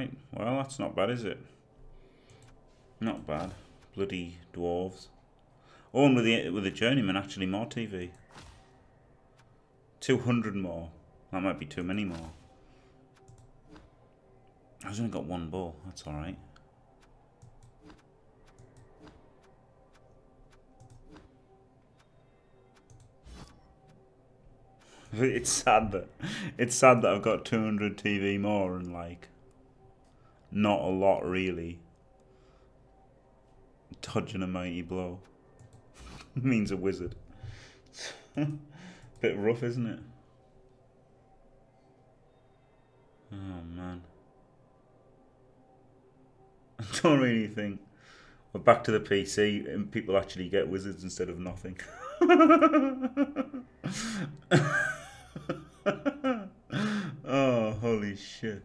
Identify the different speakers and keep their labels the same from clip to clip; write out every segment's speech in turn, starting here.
Speaker 1: Right, well that's not bad, is it? Not bad. Bloody dwarves. Oh, and with the with the journeyman, actually more TV. Two hundred more. That might be too many more. I've only got one ball. That's all right. it's sad that it's sad that I've got 200 TV more and like not a lot really. Dodging a mighty blow means a wizard. Bit rough, isn't it? Oh man. I don't really think we're back to the PC and people actually get wizards instead of nothing. oh, holy shit.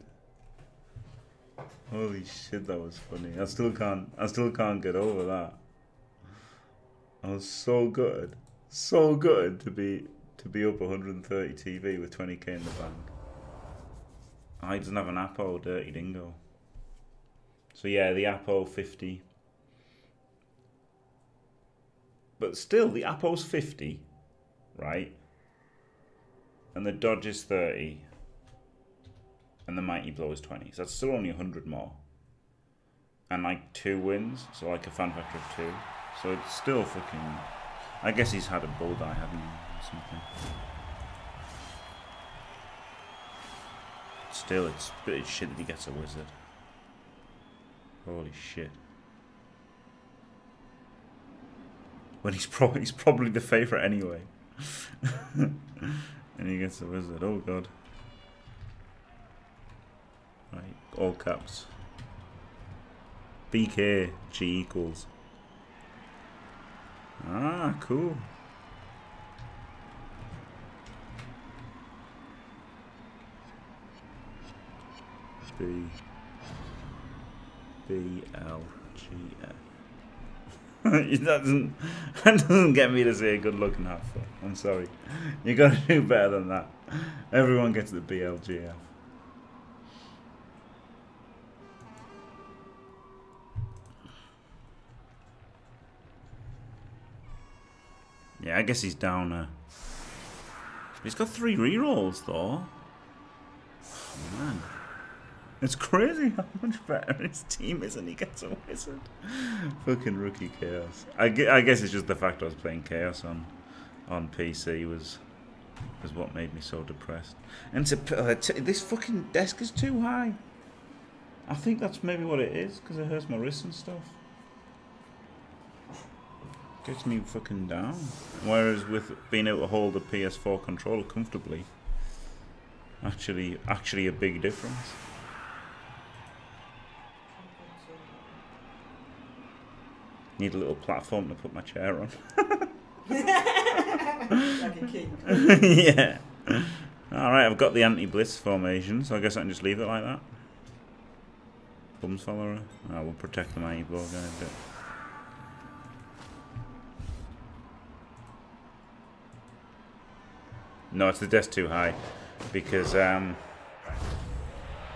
Speaker 1: Holy shit, that was funny. I still can't I still can't get over that. I was so good. So good to be to be up 130 TV with 20k in the bank. I doesn't have an Apo, dirty dingo. So yeah, the Apo 50. But still, the Apo's 50, right? And the Dodge is 30. And the Mighty Blow is 20. So that's still only 100 more. And like two wins, so like a fan factor of two. So it's still fucking... I guess he's had a bull die, hasn't he? Something. Still, it's of shit that he gets a wizard. Holy shit. When he's, pro he's probably the favourite anyway. and he gets a wizard. Oh god. Right, all caps. BK G equals. Ah, cool. B B L G F. it doesn't that doesn't get me to say a good looking half. I'm sorry. You gotta do better than that. Everyone gets the BLGF. Yeah, I guess he's down. Uh, he's got three rerolls though. Oh, man. It's crazy how much better his team is and he gets a wizard. Fucking rookie chaos. I, I guess it's just the fact I was playing chaos on on PC was was what made me so depressed. And to, uh, to, this fucking desk is too high. I think that's maybe what it is because it hurts my wrists and stuff. Gets me fucking down. Whereas with being able to hold a PS4 controller comfortably, actually, actually a big difference. Need a little platform to put my chair on.
Speaker 2: like a king.
Speaker 1: yeah. Alright, I've got the anti-blitz formation, so I guess I can just leave it like that. Bums follower. Oh, I will protect the mighty blow guy a bit. No, it's the desk too high because um,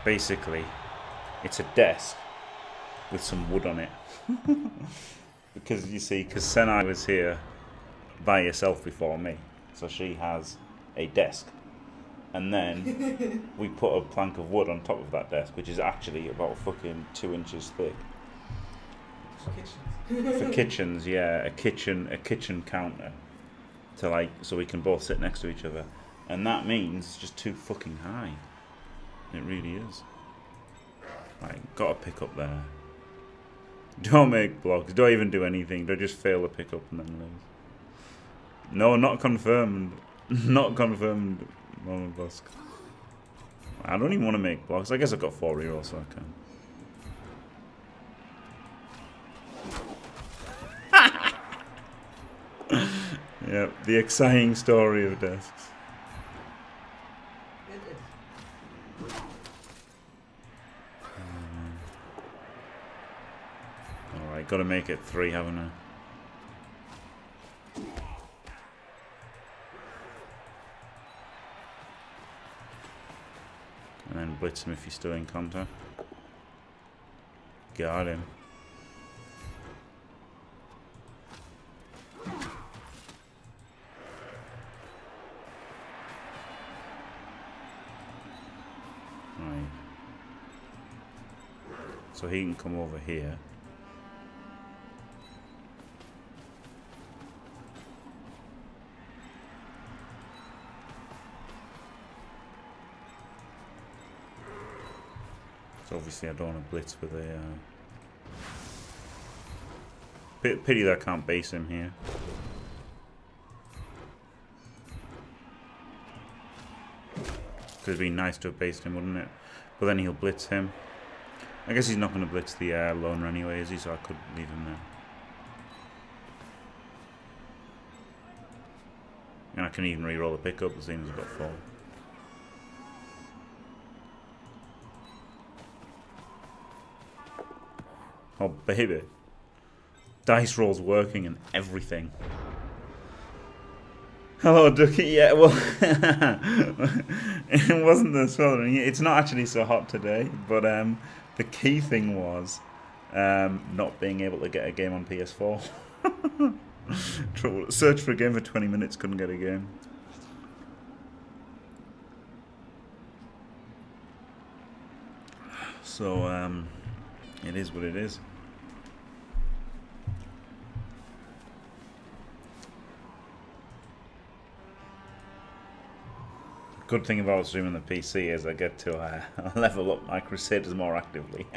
Speaker 1: basically it's a desk with some wood on it. because you see, because Senai was here by herself before me, so she has a desk. And then we put a plank of wood on top of that desk, which is actually about fucking two inches thick. For kitchens, yeah, a kitchen, a kitchen counter, to like, so we can both sit next to each other, and that means it's just too fucking high. It really is. Like, got to pick up there. Don't make blocks. Don't even do anything. Don't just fail to pick up and then lose. No, not confirmed. not confirmed. Mama Busk. I don't even want to make blocks. I guess I've got four rerolls, so I can. Yep, the exciting story of desks.
Speaker 2: Um, Is.
Speaker 1: Alright, gotta make it three, haven't I? And then blitz him if he's still in contact. Got him. So he can come over here. So obviously I don't want to blitz with a... Uh... Pity that I can't base him here. Could have been nice to have based him, wouldn't it? But then he'll blitz him. I guess he's not going to blitz the uh, loner anyway, is he? So I could leave him there. And I can even re-roll the pickup, the same as got four. Oh, baby. Dice rolls working and everything. Hello, Ducky. Yeah, well, it wasn't the sweltering. It's not actually so hot today, but um, the key thing was um, not being able to get a game on PS4. Trouble. Search for a game for 20 minutes, couldn't get a game. So, um, it is what it is. Good thing about streaming the PC is I get to uh, level up my Crusaders more actively.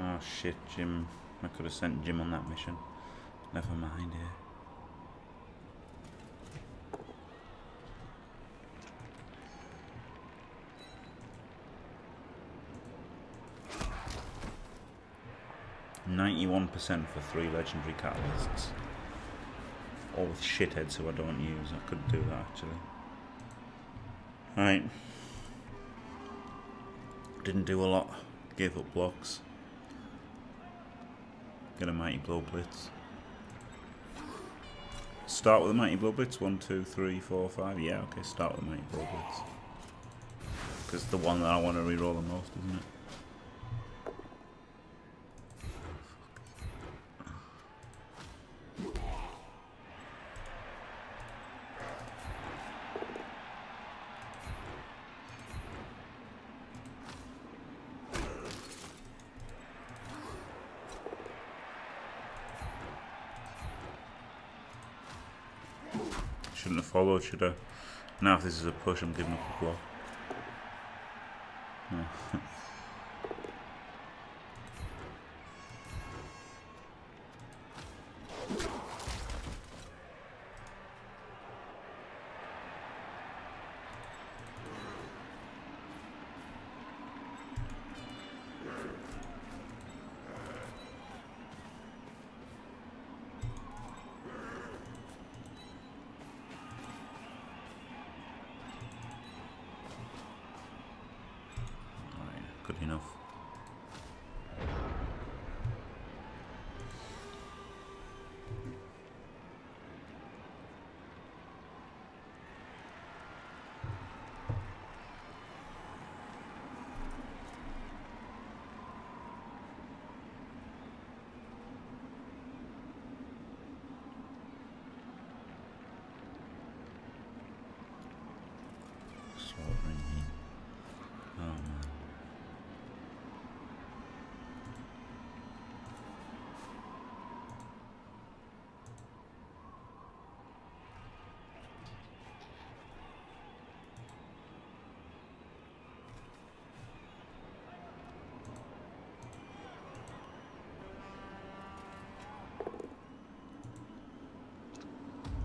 Speaker 1: Oh shit, Jim. I could have sent Jim on that mission. Never mind, yeah. Ninety-one percent for three legendary catalysts. All with shitheads who I don't use. I could do that actually. Right. Didn't do a lot. Gave up blocks. Get a Mighty Blow Blitz. Start with a Mighty Blow Blitz. One, two, three, four, five. Yeah, okay, start with a Mighty Blow Blitz. Because the one that I want to reroll the most, isn't it? Followed, should I? Now if this is a push, I'm giving up a block. Oh. Alright, good enough. Slaughtering him. Oh man.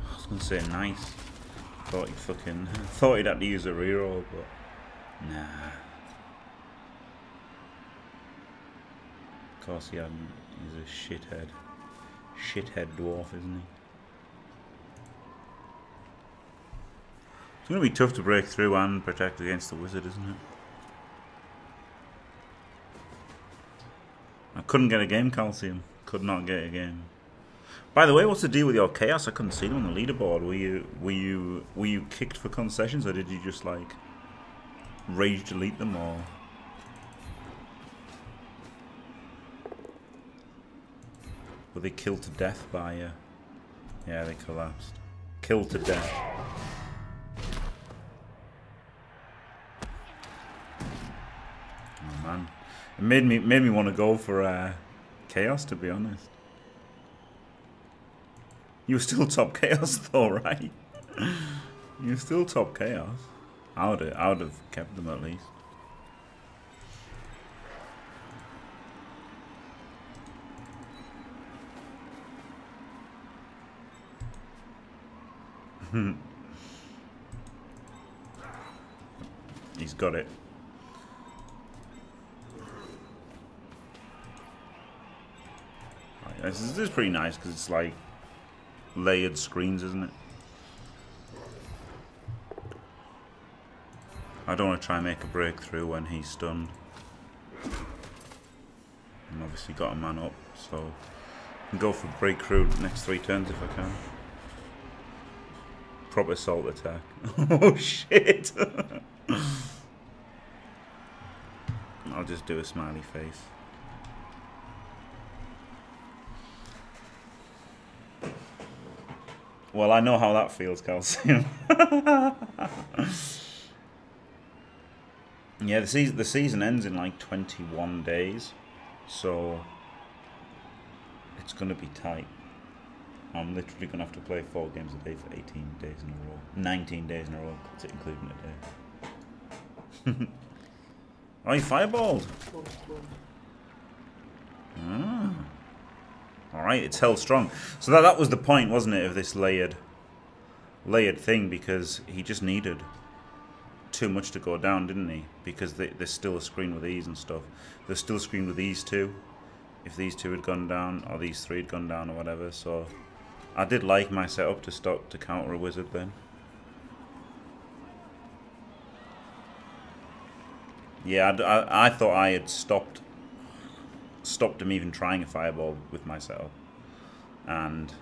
Speaker 1: I was gonna say nice. Thought he fucking thought he'd have to use a reroll, but nah. Of course he hadn't. He's a shithead. Shithead dwarf, isn't he? It's going to be tough to break through and protect against the wizard, isn't it? I couldn't get a game, Calcium. Could not get a game. By the way, what's the deal with your chaos? I couldn't see them on the leaderboard. Were you were you were you kicked for concessions, or did you just like rage delete them, or? Were they killed to death by you? Yeah, they collapsed. Killed to death. Oh man, it made me made me want to go for uh, chaos. To be honest, you were still top chaos though, right? you were still top chaos. I would have, I would have kept them at least. He's got it. Right, This is, this is pretty nice because it's like layered screens, isn't it? I don't want to try and make a breakthrough when he's stunned. I'm obviously got a man up, so I can go for breakthrough next three turns if I can. Proper assault attack. oh shit! I'll just do a smiley face. Well, I know how that feels, Calcium. yeah, the season the season ends in like 21 days, so it's gonna be tight. I'm literally gonna have to play four games a day for 18 days in a row, 19 days in a row, including a day. oh, you fireballed. Ah. Alright, it's held strong. So that that was the point, wasn't it, of this layered layered thing because he just needed too much to go down, didn't he? Because they, there's still a screen with these and stuff. There's still a screen with these two. If these two had gone down, or these three had gone down, or whatever. So I did like my setup to stop to counter a wizard then. Yeah, I, I, I thought I had stopped stopped him even trying a fireball with my setup. And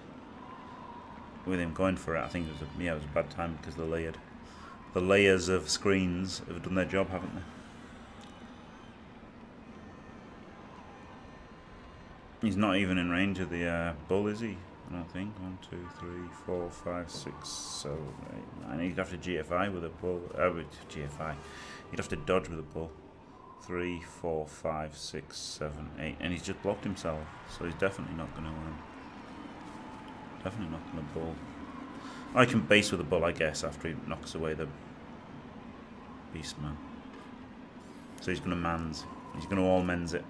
Speaker 1: with him going for it, I think it was a, yeah, it was a bad time because the layered the layers of screens have done their job, haven't they? He's not even in range of the uh, bull, is he? I don't think. One, two, three, four, five, six, seven, eight, nine. He'd have to GFI with a bull. Uh, with GFI. He'd have to dodge with a bull. Three, four, five, six, seven, eight. And he's just blocked himself. So he's definitely not going to um, win. Definitely not going to bull. I can base with a bull, I guess, after he knocks away the beast man. So he's going to mans. He's going to all men's it.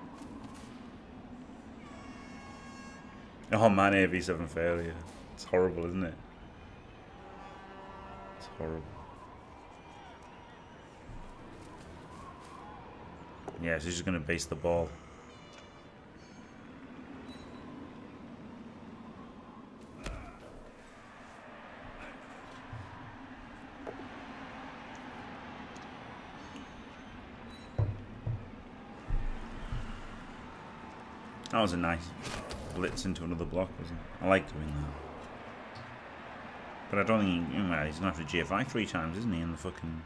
Speaker 1: Oh man, AV7 failure. It's horrible, isn't it? It's horrible. Yeah, so he's just going to base the ball. That was a nice blitz into another block, wasn't it? I like doing that. But I don't think he, he's gonna have to GFI three times, isn't he? In the fucking,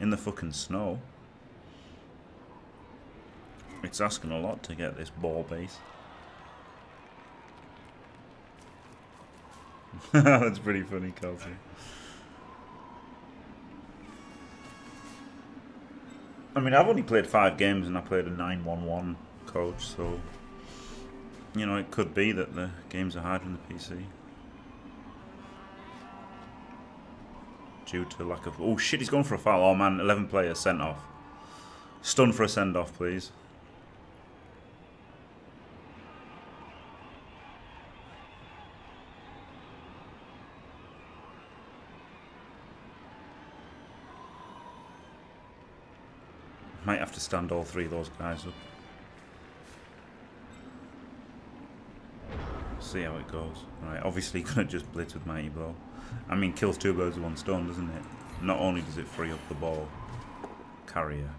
Speaker 1: in the fucking snow. It's asking a lot to get this ball base. That's pretty funny, Kelsey. I mean, I've only played five games and I played a 9-1-1 coach, so you know, it could be that the games are harder in the PC. Due to lack of... Oh shit, he's going for a foul. Oh man, 11 players sent off. Stun for a send off, please. Stand all three of those guys up. see how it goes. Right, obviously gonna just blitz with Mighty Blow. I mean, kills two birds with one stone, doesn't it? Not only does it free up the ball carrier,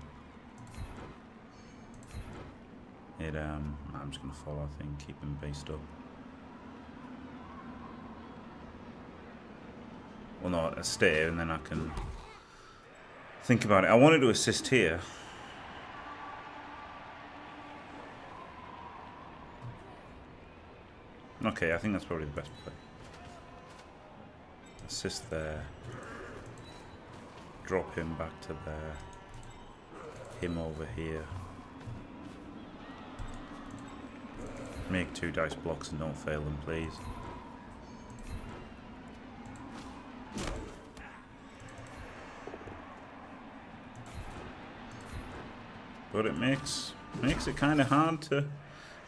Speaker 1: it, um, I'm just gonna follow, I think, keep him based up. Well, no, I stay and then I can think about it. I wanted to assist here. Okay, I think that's probably the best play. Assist there. Drop him back to there. Him over here. Make two dice blocks and don't fail them, please. But it makes makes it kind of hard to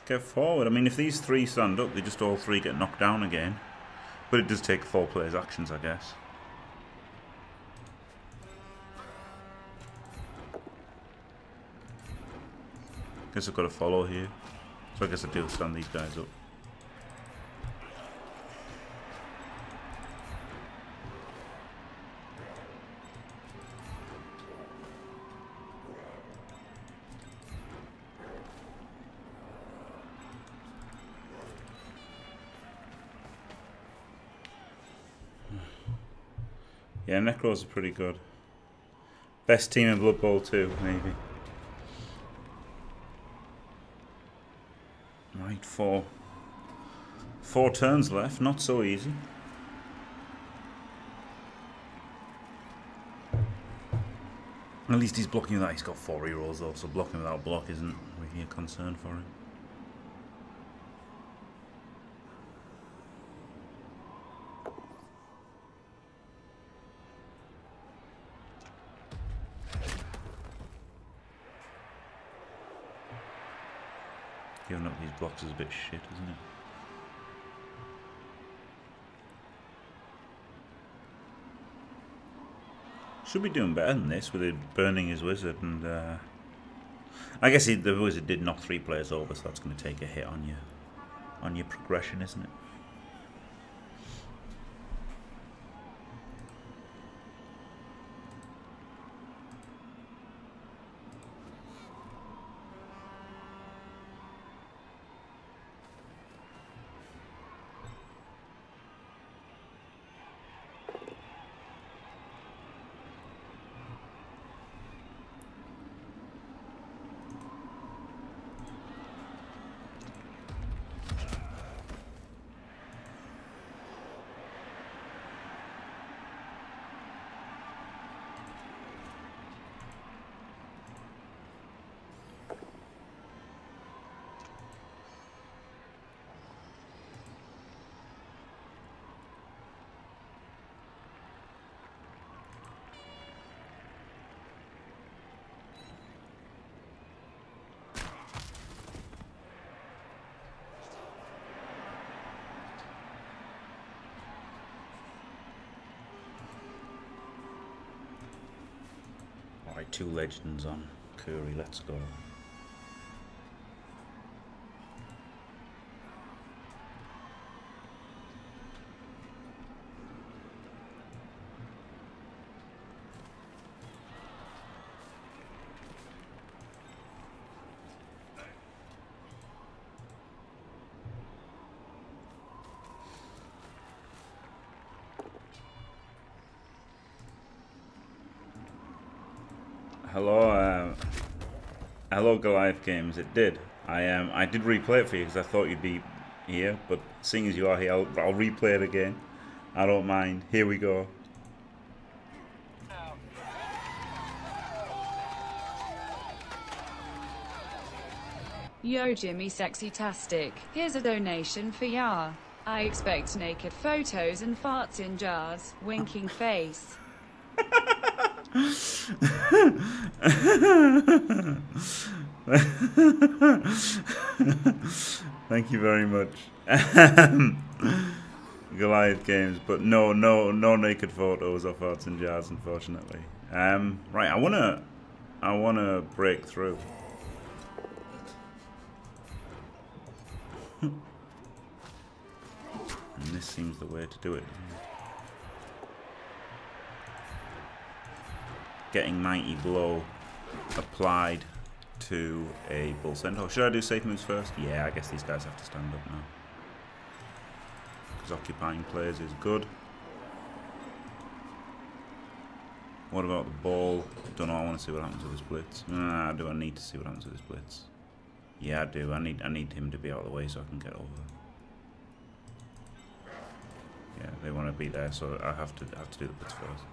Speaker 1: get forward. I mean, if these three stand up, they just all three get knocked down again. But it does take four players' actions, I guess. Guess I've got to follow here. So I guess I do stand these guys up. Necros are pretty good. Best team in Blood Bowl 2, maybe. Right, four. Four turns left, not so easy. At least he's blocking that. He's got four rerolls though, so blocking without block isn't really a concern for him. Blocks is a bit shit, isn't it? Should be doing better than this with it burning his wizard and uh, I guess he, the wizard did knock three players over so that's going to take a hit on you, on your progression isn't it? Alright, two legends on Curry, let's go. Hello, uh, hello Goliath Games. It did. I um, I did replay it for you because I thought you'd be here, but seeing as you are here, I'll, I'll replay it again. I don't mind. Here we go.
Speaker 3: Yo Jimmy Sexy Tastic, here's a donation for ya. I expect naked photos and farts in jars, winking face.
Speaker 1: Thank you very much. Goliath games, but no, no, no naked photos of farts and jars, unfortunately. Um, right, I wanna, I wanna break through. And this seems the way to do it. doesn't it? Getting Mighty Blow applied to a Bull Centaur. Oh, should I do safe moves first? Yeah, I guess these guys have to stand up now. Because occupying players is good. What about the ball? Don't know. I want to see what happens with this blitz. Nah, do I need to see what happens with this blitz? Yeah, I do. I need I need him to be out of the way so I can get over. Yeah, they want to be there, so I have to have to do the blitz first.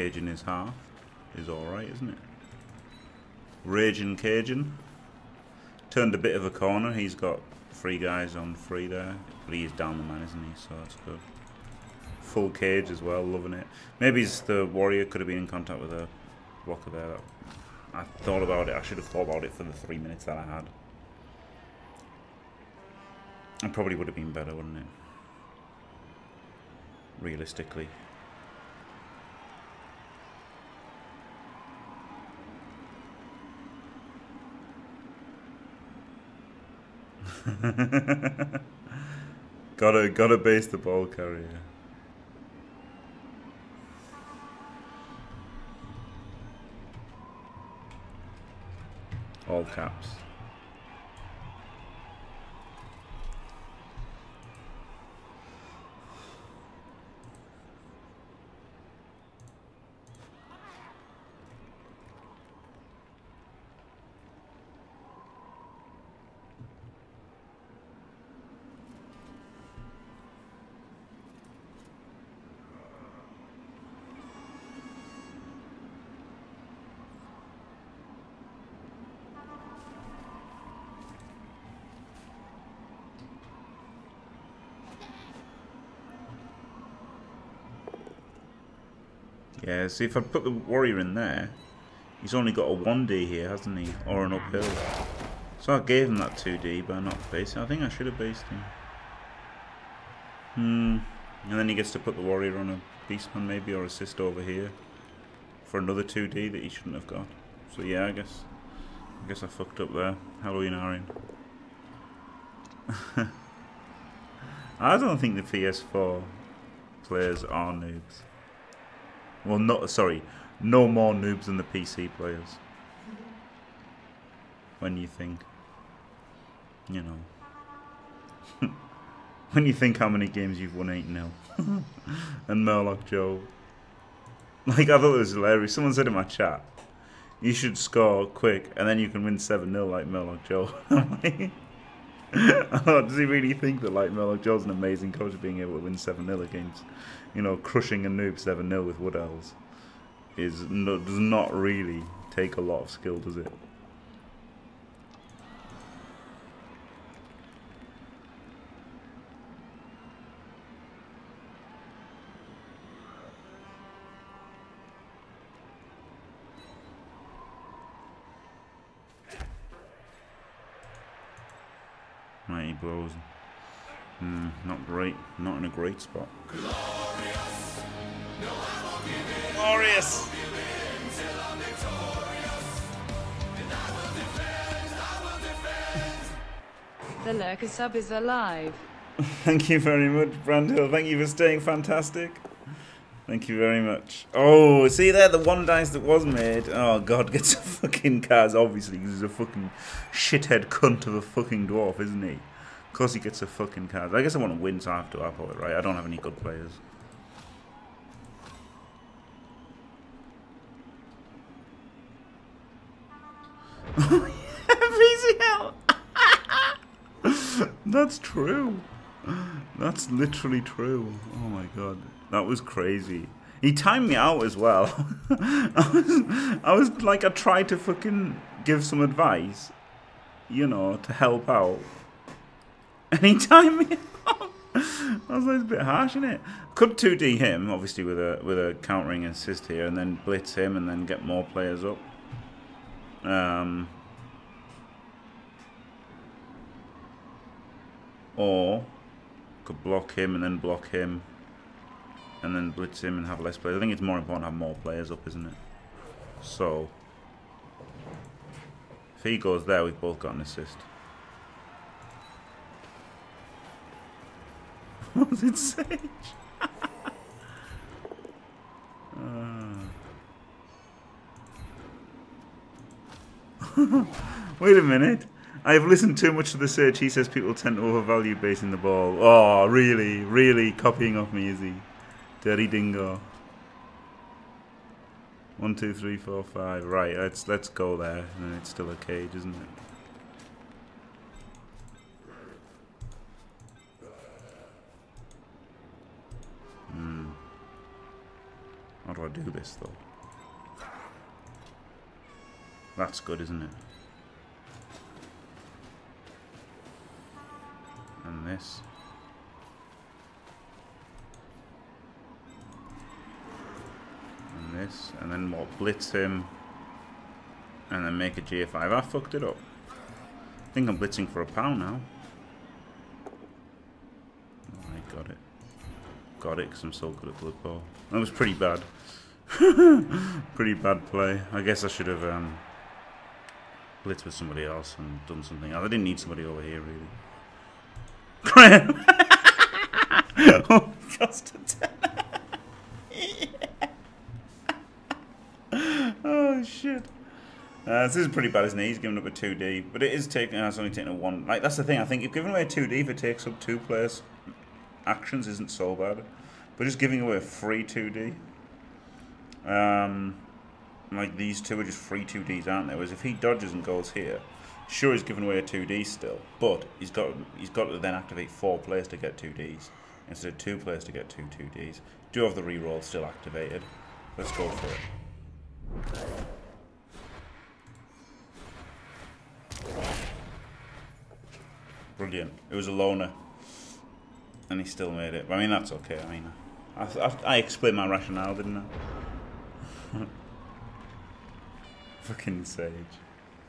Speaker 1: In his half. Is alright, isn't it? Raging Cajun. Turned a bit of a corner. He's got three guys on three there. But he is down the man, isn't he? So that's good. Full cage as well, loving it. Maybe the warrior could have been in contact with a blocker there. I thought about it. I should have thought about it for the three minutes that I had. It probably would have been better, wouldn't it? Realistically. gotta gotta base the ball carrier. All caps. See if I put the warrior in there, he's only got a 1D here, hasn't he? Or an uphill. So I gave him that 2D by not basing. I think I should have based him. Hmm. And then he gets to put the warrior on a beastman maybe, or assist over here. For another 2D that he shouldn't have got. So yeah, I guess I guess I fucked up there. Halloween Arian. I don't think the PS4 players are noobs. Well, not sorry, no more noobs than the PC players. When you think, you know, when you think how many games you've won eight 0 and Murloc Joe, like I thought it was hilarious. Someone said in my chat, you should score quick and then you can win seven 0 like Murloc Joe. oh, does he really think that like Murloc Joe's an amazing coach of being able to win 7 0 against, you know, crushing a noob 7 0 with Wood Elves? Is no, does not really take a lot of skill, does it? Mighty blows. Hmm, not great. Not in a great spot. Glorious!
Speaker 3: The lurker sub is alive.
Speaker 1: Thank you very much, Brandhill. Thank you for staying fantastic. Thank you very much. Oh, see there, the one dice that was made. Oh God, gets a fucking cas, obviously, because he's a fucking shithead cunt of a fucking dwarf, isn't he? Of course he gets a fucking card. I guess I want to win, so I have to apple it, right? I don't have any good players. VCL! That's true. That's literally true. Oh my god. That was crazy. He timed me out as well. I was, I was like, I tried to fucking give some advice, you know, to help out. Anytime. That's a bit harsh, isn't it? Could 2D him, obviously, with a with a countering assist here, and then blitz him, and then get more players up. Um, or could block him and then block him, and then blitz him and have less players. I think it's more important to have more players up, isn't it? So if he goes there, we've both got an assist. Was it Sage? Uh. Wait a minute. I've listened too much to the search. He says people tend to overvalue basing the ball. Oh, really? Really copying off me, is he? Dirty dingo. One, two, three, four, five. Right, let's let's go there. And it's still a cage, isn't it? Hmm. How do I do this though? That's good, isn't it? And this. And this. And then what? Blitz him. And then make a GFI. I fucked it up. I think I'm blitzing for a pound now. Oh, I got it. Got it because I'm so good at Blood Bowl. That was pretty bad. pretty bad play. I guess I should have um, blitzed with somebody else and done something. Else. I didn't need somebody over here, really. Graham! oh, cost a oh, shit. Uh, this is pretty bad, isn't it? He's giving up a 2D, but it is taking. Uh, it's only taking a one. Like that's the thing. I think if giving away a 2D if it takes up two players' actions isn't so bad, but just giving away a free 2D. Um, like these two are just free 2Ds, aren't they? Whereas if he dodges and goes here, sure he's giving away a 2D still, but he's got he's got to then activate four players to get 2Ds instead of two players to get two 2Ds. Do have the reroll still activated. Let's go for it. Brilliant. It was a loner. And he still made it. I mean, that's okay. I mean, I, I, I explained my rationale, didn't I? Fucking Sage.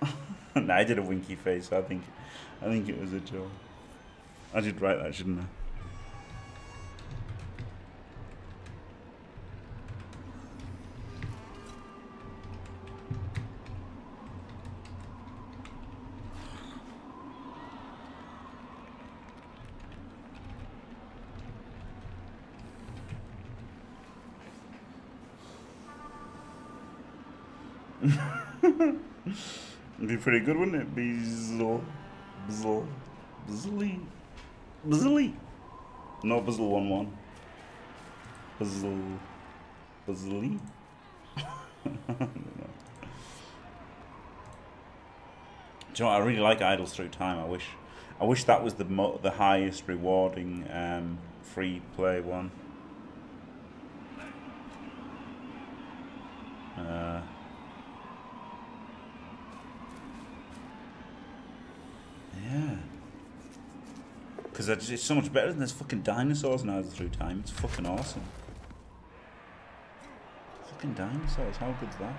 Speaker 1: nah, I did a winky face. I think, I think it was a joke. I should write that, shouldn't I? Be pretty good, wouldn't it? Bezel. Bezel. Bezelly. Bezelly. No, Bezel 1 1. Bezel. Bezelly? Do you know what? I really like Idols Through Time. I wish, I wish that was the mo the highest rewarding um, free play one. Uh, Yeah. Because it's so much better than there's fucking dinosaurs now through time. It's fucking awesome. Fucking dinosaurs, how good's that?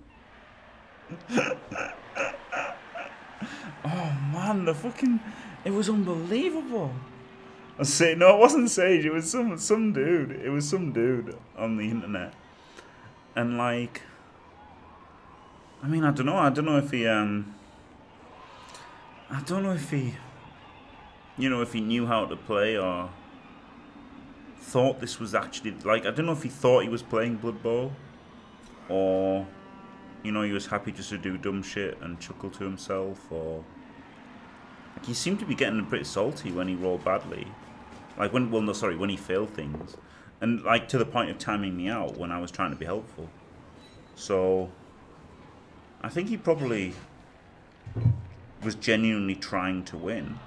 Speaker 1: oh man, the fucking it was unbelievable. I say no, it wasn't Sage. It was some some dude. It was some dude on the internet, and like, I mean, I don't know. I don't know if he um, I don't know if he, you know, if he knew how to play or thought this was actually like I don't know if he thought he was playing Blood Bowl, or you know, he was happy just to do dumb shit and chuckle to himself, or like he seemed to be getting a bit salty when he rolled badly, like when well no sorry when he failed things, and like to the point of timing me out when I was trying to be helpful. So I think he probably was genuinely trying to win,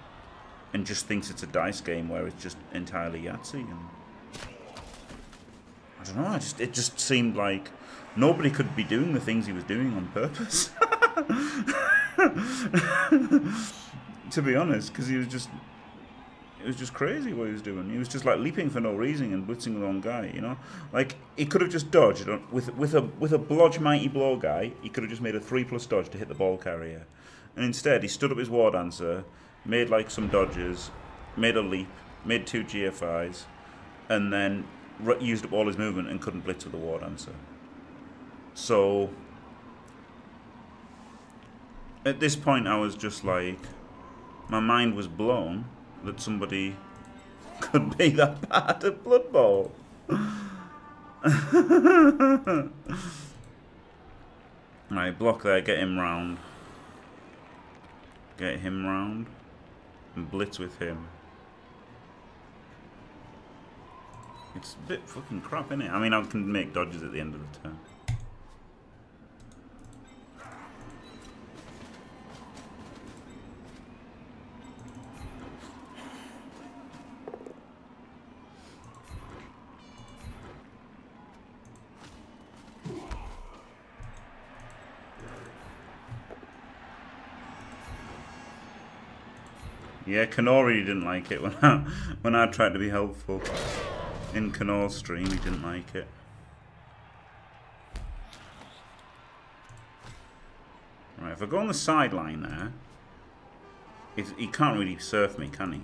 Speaker 1: and just thinks it's a dice game where it's just entirely Yahtzee and. I don't know. I just it just seemed like nobody could be doing the things he was doing on purpose. to be honest, because he was just it was just crazy what he was doing. He was just like leaping for no reason and blitzing the wrong guy. You know, like he could have just dodged with with a with a blodge mighty blow guy. He could have just made a three plus dodge to hit the ball carrier, and instead he stood up his war dancer, made like some dodges, made a leap, made two GFIs, and then used up all his movement and couldn't blitz with the war dancer. So at this point, I was just like, my mind was blown that somebody could be that bad at Blood Bowl. right, block there, get him round. Get him round. And blitz with him. It's a bit fucking crap, isn't it? I mean, I can make dodges at the end of the turn. Yeah, Cknoor didn't like it when I, when I tried to be helpful. In Cknoor's stream, he didn't like it. Right, if I go on the sideline there, he can't really surf me, can he?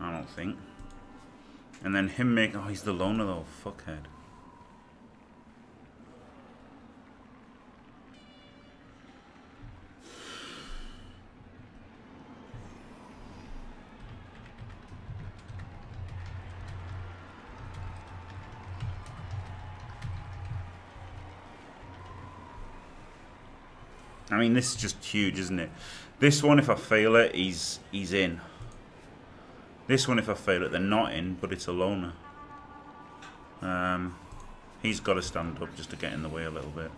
Speaker 1: I don't think. And then him make... Oh, he's the loner though, fuckhead. I mean, this is just huge, isn't it? This one, if I fail it, he's he's in. This one, if I fail it, they're not in, but it's a loner. Um, he's got to stand up just to get in the way a little bit.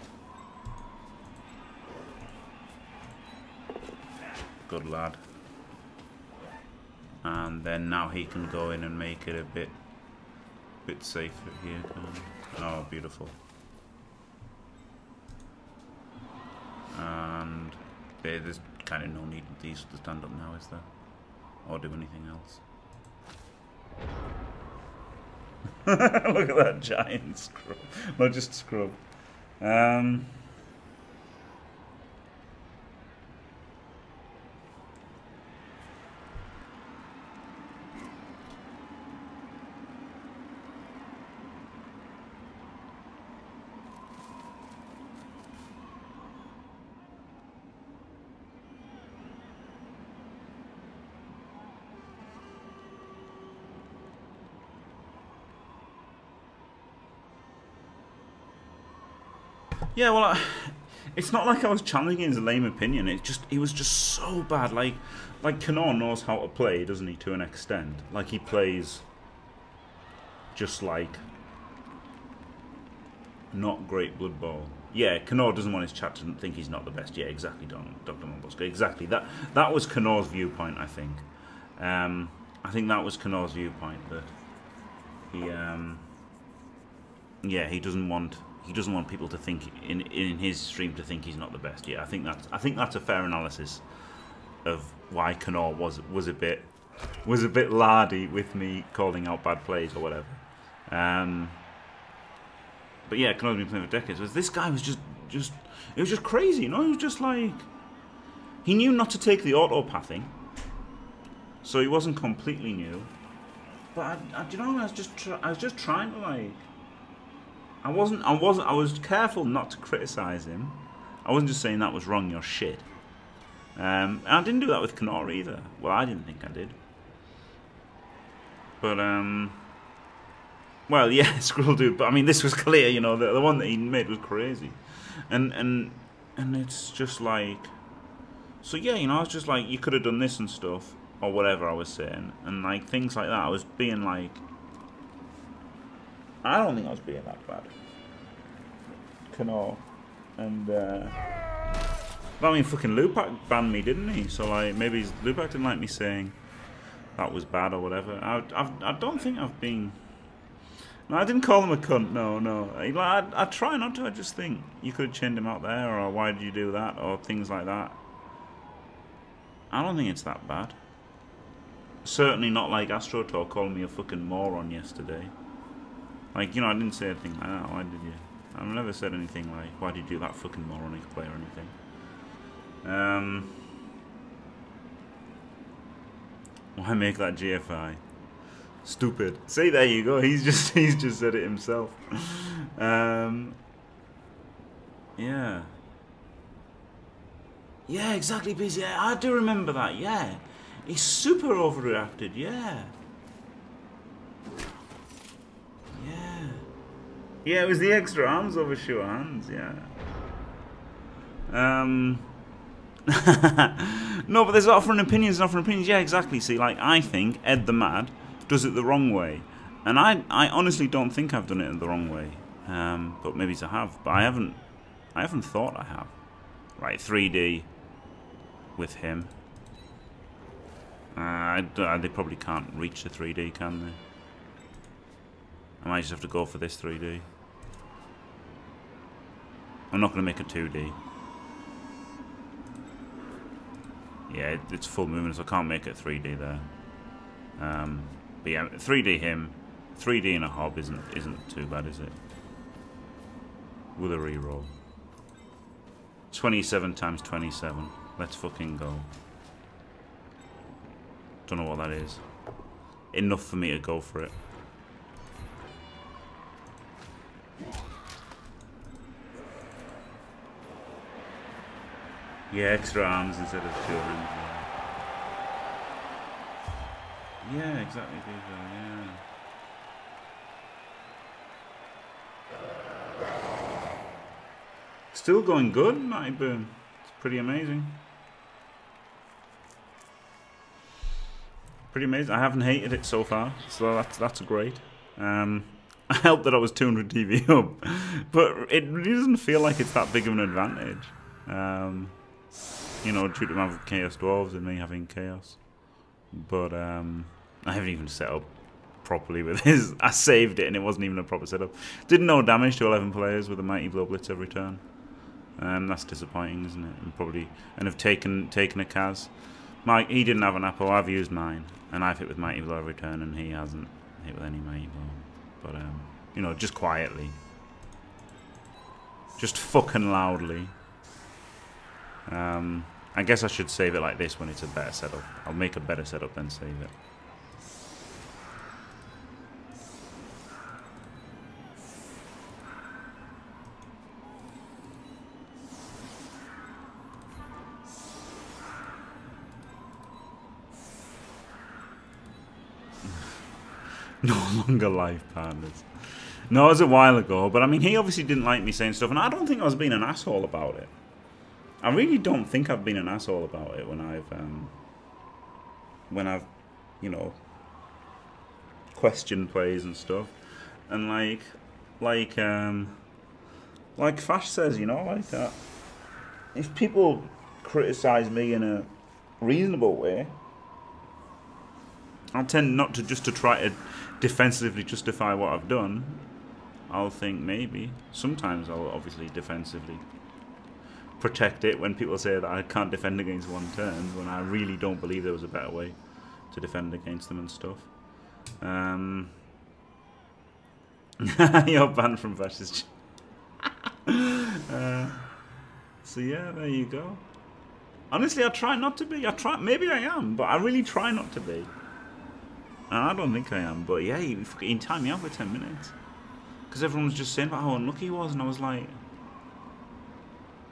Speaker 1: Good lad. And then now he can go in and make it a bit bit safer here. Oh, beautiful. And there's kind of no need for these to stand up now, is there? Or do anything else. Look at that giant scrub. Not just scrub. Um, Yeah, well, I, it's not like I was challenging his lame opinion. It just it was just so bad. Like like Cknoor knows how to play, doesn't he? To an extent, like he plays just like not great Blood Bowl. Yeah, Cknoor doesn't want his chat to think he's not the best. Yeah, exactly, Don, Dr. Momboska. Exactly. That that was Cknoor's viewpoint, I think. Um, I think that was Cknoor's viewpoint that he, um, yeah, he doesn't want he doesn't want people to think in in his stream to think he's not the best. Yeah, I think that's I think that's a fair analysis of why Cknoor was was a bit was a bit lardy with me calling out bad plays or whatever. Um, but yeah, Cknoor's been playing for decades. Was this guy was just just it was just crazy, you know? He was just like he knew not to take the auto pathing, so he wasn't completely new. But I, I, you know, I was just I was just trying to like I wasn't. I wasn't. I was careful not to criticize him. I wasn't just saying that was wrong. You're shit. Um, and I didn't do that with Cknoor either. Well, I didn't think I did. But um, well, yeah, Skrull dude. But I mean, this was clear. You know, the the one that he made was crazy, and and and it's just like, so yeah, you know, I was just like, you could have done this and stuff or whatever I was saying, and like things like that. I was being like I don't think I was being that bad. Cknoor. And, uh... I mean, fucking Lupak banned me, didn't he? So, like, maybe Lupak didn't like me saying that was bad or whatever. I, I've, I don't think I've been... No, I didn't call him a cunt. No, no. I, I, I try not to. I just think you could have chained him out there, or why did you do that, or things like that. I don't think it's that bad. Certainly not like AstroTalk calling me a fucking moron yesterday. Like, you know, I didn't say anything like that. Why did you? I've never said anything like, why did you do that fucking moronic play or anything. Um, why make that GFI? Stupid. See, there you go. He's just he's just said it himself. Um, yeah. Yeah, exactly, busy. I do remember that. Yeah, he's super overreacted. Yeah. Yeah. Yeah, it was the extra arms over sure hands. Yeah. Um. no, but there's offering opinions and offering opinions. Yeah, exactly. See, like I think Ed the Mad does it the wrong way, and I, I honestly don't think I've done it in the wrong way. Um, but maybe I have. But I haven't, I haven't thought I have. Right, 3D with him. Uh, I uh, they probably can't reach the 3D, can they? I might just have to go for this 3D. I'm not going to make a 2D. Yeah, it, it's full movement, so I can't make it 3D there. Um, but yeah, 3D him, 3D in a hob isn't isn't too bad, is it? With a reroll. 27 times 27. Let's fucking go. Don't know what that is. Enough for me to go for it. Yeah, extra arms instead of two hands. Yeah, yeah exactly. Yeah. Still going good, Mighty Boom. It's pretty amazing. Pretty amazing. I haven't hated it so far, so that's that's great. Um, I helped that I was 200 TV up, but it doesn't feel like it's that big of an advantage. Um, you know, due to my Chaos Dwarves and me having Chaos. But um, I haven't even set up properly with his. I saved it and it wasn't even a proper setup. Did no damage to 11 players with a Mighty Blow Blitz every turn. Um, that's disappointing, isn't it? And probably and have taken taken a cas. Mike, he didn't have an apo. I've used mine, and I've hit with Mighty Blow every turn, and he hasn't hit with any Mighty Blow. But um, you know, just quietly, just fucking loudly. Um, I guess I should save it like this when it's a better setup. I'll make a better setup then save it. no longer life partners. No, it was a while ago, but I mean, he obviously didn't like me saying stuff, and I don't think I was being an asshole about it. I really don't think I've been an asshole about it when I've, um, when I've, you know, questioned plays and stuff, and like, like, um, like Fash says, you know, like that. If people criticize me in a reasonable way, I tend not to just to try to defensively justify what I've done. I'll think maybe. Sometimes I'll obviously defensively protect it when people say that I can't defend against one turn when I really don't believe there was a better way to defend against them and stuff. Um, you're banned from fascist. uh, so yeah, there you go. Honestly, I try not to be. I try. Maybe I am, but I really try not to be. And I don't think I am. But yeah, he fucking timed me out for ten minutes because everyone was just saying about how unlucky he was, and I was like,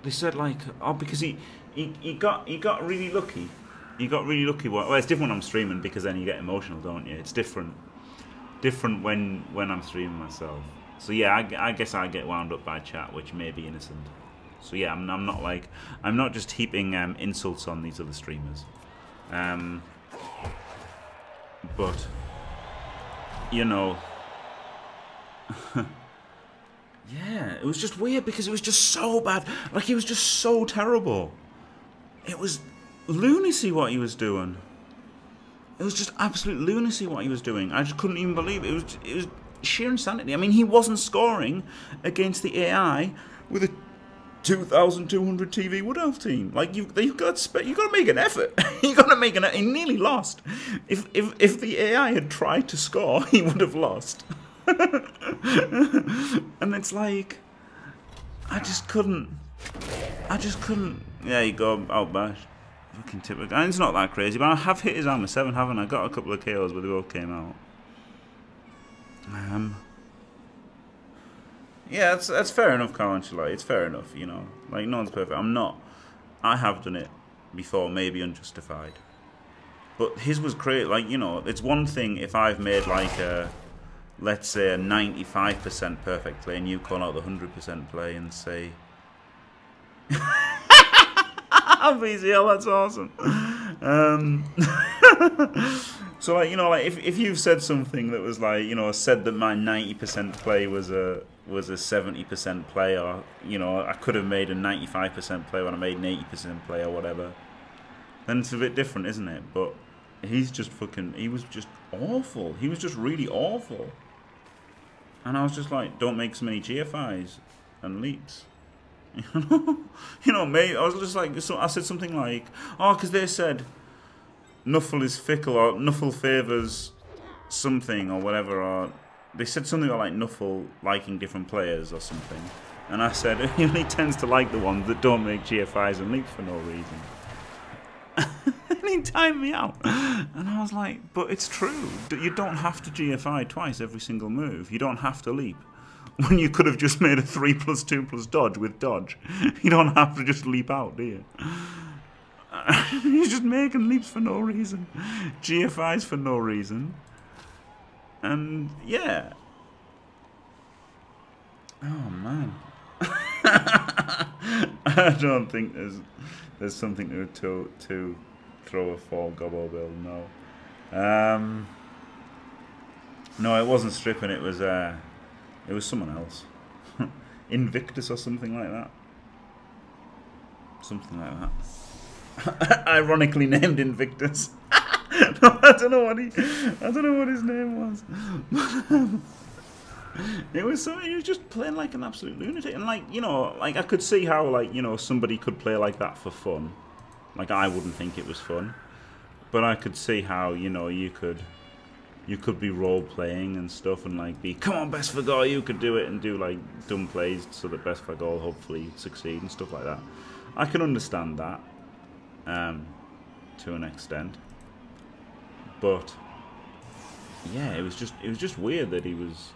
Speaker 1: they said like, oh, because he, he, he got he got really lucky. He got really lucky. Well, it's different when I'm streaming because then you get emotional, don't you? It's different, different when when I'm streaming myself. So yeah, I, I guess I get wound up by chat, which may be innocent. So yeah, I'm, I'm not like I'm not just heaping um, insults on these other streamers. Um, but you know. Yeah, it was just weird because it was just so bad. Like, he was just so terrible. It was lunacy what he was doing. It was just absolute lunacy what he was doing. I just couldn't even believe it. It was, it was sheer insanity. I mean, he wasn't scoring against the AI with a 2,200 TV Wood Elf team. Like you've, you've got you've got to make an effort. you've got to make an. He nearly lost. If if if the AI had tried to score, he would have lost. and it's like, I just couldn't. I just couldn't. Yeah, you go outbash. Fucking tip. And it's not that crazy, but I have hit his armor seven, haven't I? Got a couple of KOs, but they both came out. Um. Yeah, that's that's fair enough, Carl. It's fair enough, you know. Like no one's perfect. I'm not. I have done it before, maybe unjustified. But his was great. Like you know, it's one thing if I've made like a, let's say a 95% perfect play, and you call out the 100% play and say, "BZL, that's awesome." Um, so like you know, like if if you've said something that was like you know said that my 90% play was a was a 70% play or, you know, I could have made a 95% play when I made an 80% play or whatever, then it's a bit different, isn't it? But he's just fucking, he was just awful. He was just really awful. And I was just like, don't make so many GFIs and leaps. You know, know, mate. I was just like, so I said something like, "Oh, because they said Nuffle is fickle or Nuffle favors something or whatever, or they said something about like Nuffle liking different players or something, and I said he only tends to like the ones that don't make GFIs and leaps for no reason. he timed me out, and I was like, "But it's true. You don't have to GFI twice every single move. You don't have to leap." When you could have just made a 3 plus 2 plus dodge with dodge. You don't have to just leap out, do you? He's just making leaps for no reason. GFIs for no reason. And yeah. Oh man. I don't think there's there's something to, to throw a fall gobble bill, no. Um No, it wasn't stripping, it was uh it was someone else. Invictus or something like that. Something like that. Ironically named Invictus. no, I don't know what he. I don't know what his name was. it was so he was just playing like an absolute lunatic, and like you know, like I could see how like you know somebody could play like that for fun. Like I wouldn't think it was fun, but I could see how you know you could. You could be role playing and stuff, and like be, come on, best for goal, you could do it, and do like dumb plays so that best for goal hopefully succeed and stuff like that. I can understand that, um, to an extent. But yeah, it was just it was just weird that he was.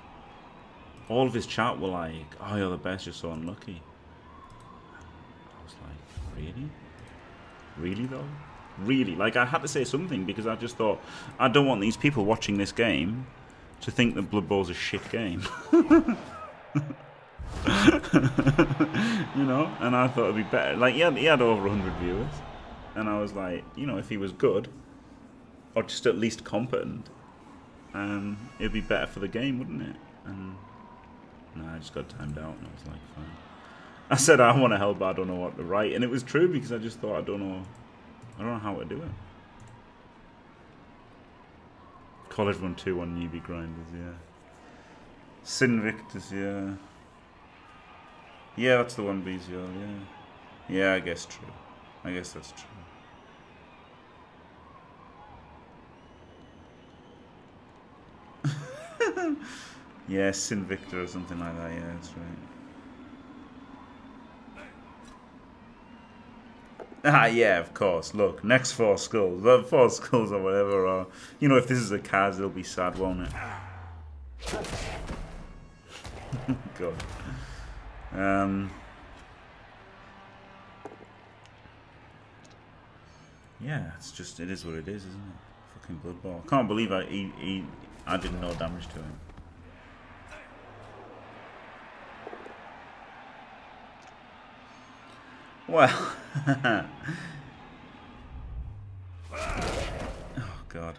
Speaker 1: All of his chat were like, "Oh, you're the best. You're so unlucky." I was like, "Really? Really though? Really?" Like I had to say something because I just thought I don't want these people watching this game to think that Blood Bowl's a shit game. you know, and I thought it'd be better. Like he had, he had over 100 viewers, and I was like, you know, if he was good, or just at least competent, um, it'd be better for the game, wouldn't it? And no, I just got timed out, and I was like, fine. I said I want to help, but I don't know what to write, and it was true because I just thought I don't know, I don't know how to do it. College one two one newbie grinders, yeah. Sinvictus, yeah. Yeah, that's the one, BZL, yeah. Yeah, I guess true. I guess that's true. yeah, Sin Victor or something like that. Yeah, that's right. Ah, yeah, of course. Look, next four skulls, the four skulls or whatever. Or you know, if this is a cas, it'll be sad, won't it? God. Um. Yeah, it's just it is what it is, isn't it? Fucking Blood Bowl. Can't believe I he, he I did no damage to him. Well, oh god.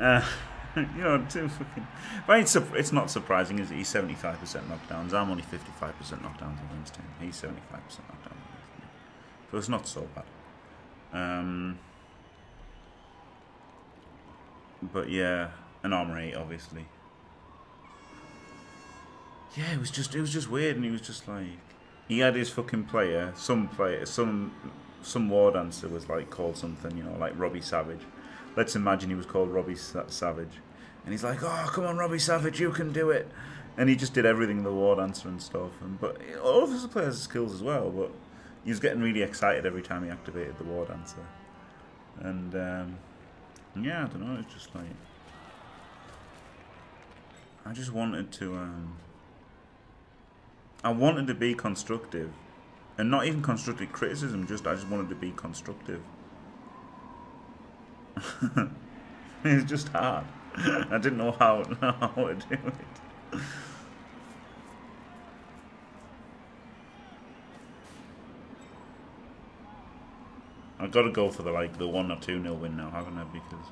Speaker 1: Uh, you know, too fucking. But it's, it's not surprising, is it? He's seventy five percent knockdowns. I'm only fifty five percent knockdowns against him. He's seventy five percent knockdowns against me, so it's not so bad. Um, but yeah, an armor 8, obviously. Yeah, it was just it was just weird, and he was just like he had his fucking player, some player, some some war dancer was like called something, you know, like Robbie Savage. Let's imagine he was called Robbie Sa- Savage, and he's like, "Oh, come on, Robbie Savage, you can do it," and he just did everything, the war dancer and stuff. And but all of his players skills as well, but he was getting really excited every time he activated the war dancer, and um, yeah, I don't know, it's just like I just wanted to. Um, I wanted to be constructive, and not even constructive criticism. Just I just wanted to be constructive. it's just hard. I didn't know how how to do it. I've got to go for the like the one or two nil win now, haven't I? Because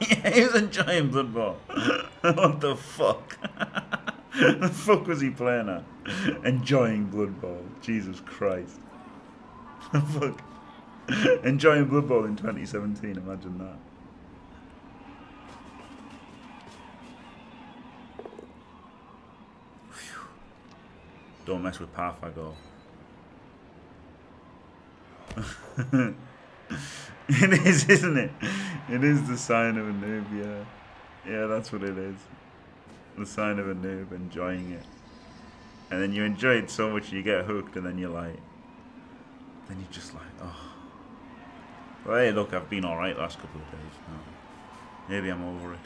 Speaker 1: yeah, he was enjoying Bowl. what the fuck? the fuck was he playing at? Enjoying Blood Bowl. Jesus Christ. fuck. Enjoying Blood Bowl in 2017, imagine that. Phew. Don't mess with Pathfinder. it is, isn't it? It is the sign of a noob, yeah. Yeah, that's what it is. The sign of a noob, enjoying it. And then you enjoy it so much you get hooked and then you're like, then you're just like, oh. Well, hey, look, I've been alright last couple of days. No. Maybe I'm over it.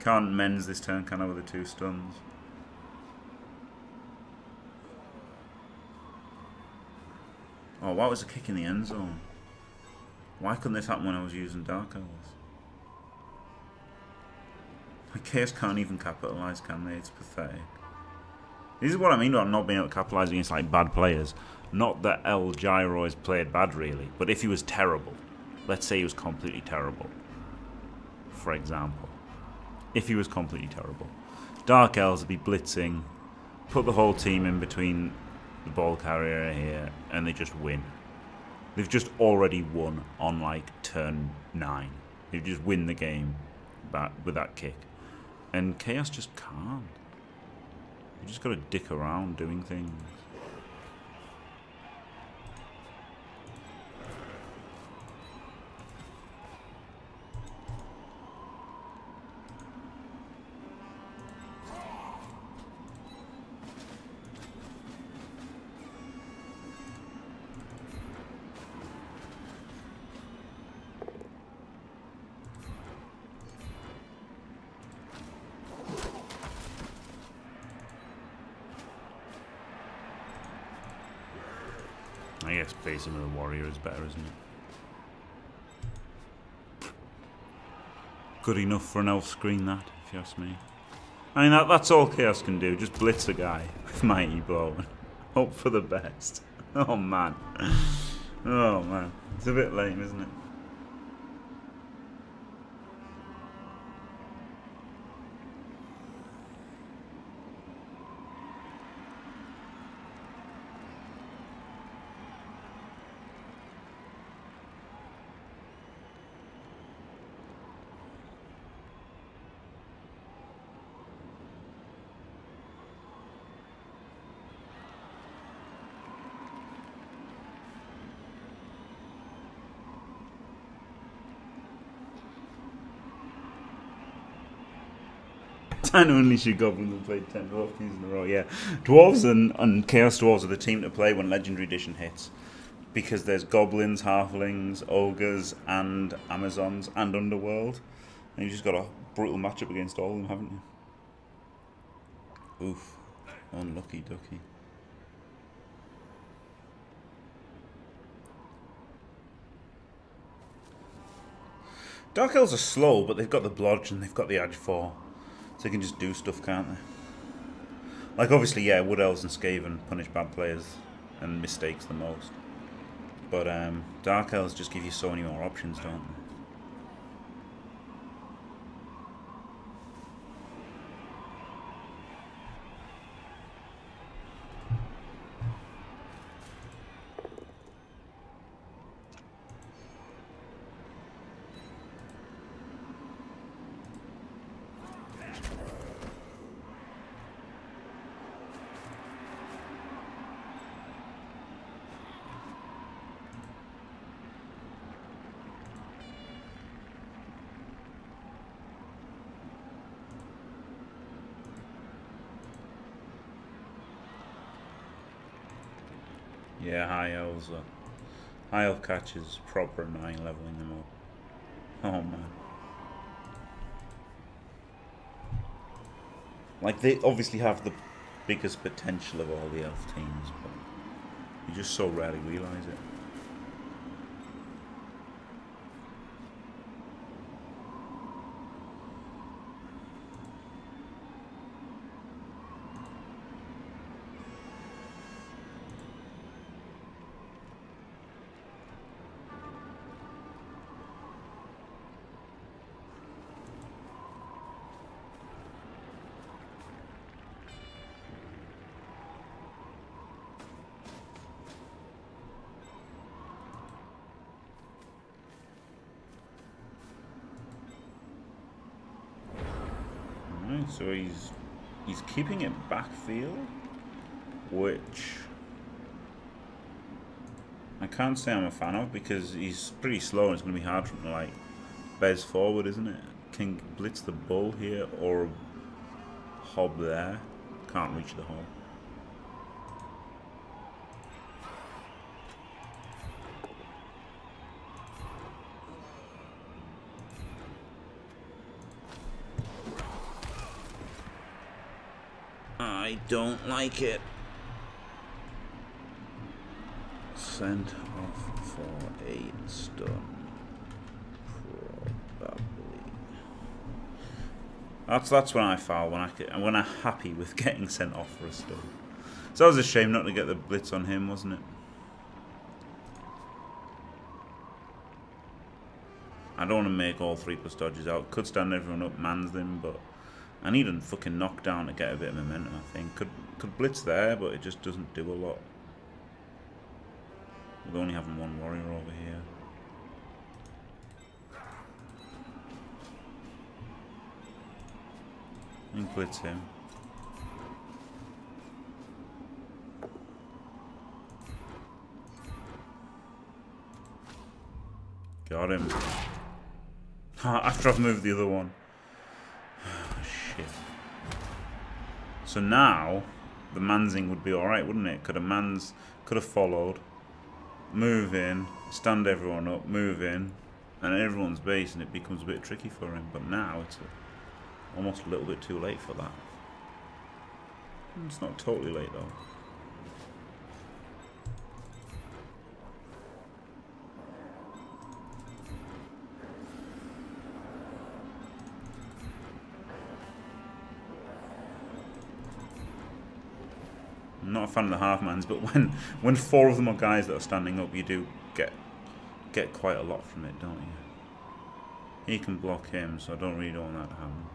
Speaker 1: Can't mends this turn, can I, with the two stuns? Oh, why was a kick in the end zone? Why couldn't this happen when I was using Dark Elves? My Chaos can't even capitalise, can they? It's pathetic. This is what I mean about not being able to capitalise against like bad players. Not that El Gyro has played bad really, but if he was terrible, let's say he was completely terrible, for example, if he was completely terrible, Dark Elves would be blitzing, put the whole team in between the ball carrier here, and they just win. They've just already won on like turn nine. They just win the game back with that kick, and Chaos just can't. You just got to dick around doing things. I guess facing with a warrior is better, isn't it? Good enough for an elf screen, that, if you ask me. I mean, that, that's all Chaos can do. Just blitz a guy with Mighty Blow and hope for the best. Oh, man. Oh, man. It's a bit lame, isn't it? Ten Unleashed Goblins have played ten Dwarf teams in a row, yeah. Dwarves and, and Chaos Dwarves are the team to play when Legendary Edition hits. Because there's Goblins, Halflings, Ogres, and Amazons, and Underworld. And you've just got a brutal matchup against all of them, haven't you? Oof. Unlucky ducky. Dark Elves are slow, but they've got the Blodge and they've got the Edge 4. So they can just do stuff, can't they? Like, obviously, yeah, Wood Elves and Skaven punish bad players and mistakes the most. But um, Dark Elves just give you so many more options, don't they? Yeah, high elves are. High elf catches proper annoying leveling them up. Oh man. Like they obviously have the biggest potential of all the elf teams, but you just so rarely realise it. Right, so he's he's keeping it backfield, which I can't say I'm a fan of because he's pretty slow and it's going to be hard for him to like bez forward, isn't it? Can blitz the bull here or hob there. Can't reach the hole. I don't like it. Sent off for a stun. Probably. That's that's when I foul when I get, when I'm happy with getting sent off for a stun. So that was a shame not to get the blitz on him, wasn't it? I don't want to make all three plus dodges out. Could stand everyone up, mans them, but I need a fucking knockdown to get a bit of momentum, I think. Could could blitz there, but it just doesn't do a lot. With only having one warrior over here. And blitz him. Got him. After I've moved the other one. So now, the Manzing would be alright, wouldn't it? Could have Mans, could have followed, move in, stand everyone up, move in, and everyone's base, and it becomes a bit tricky for him. But now, it's almost a little bit too late for that. It's not totally late, though. A fan of the half mans, but when when four of them are guys that are standing up, you do get get quite a lot from it, don't you? He can block him, so I don't really want that to happen.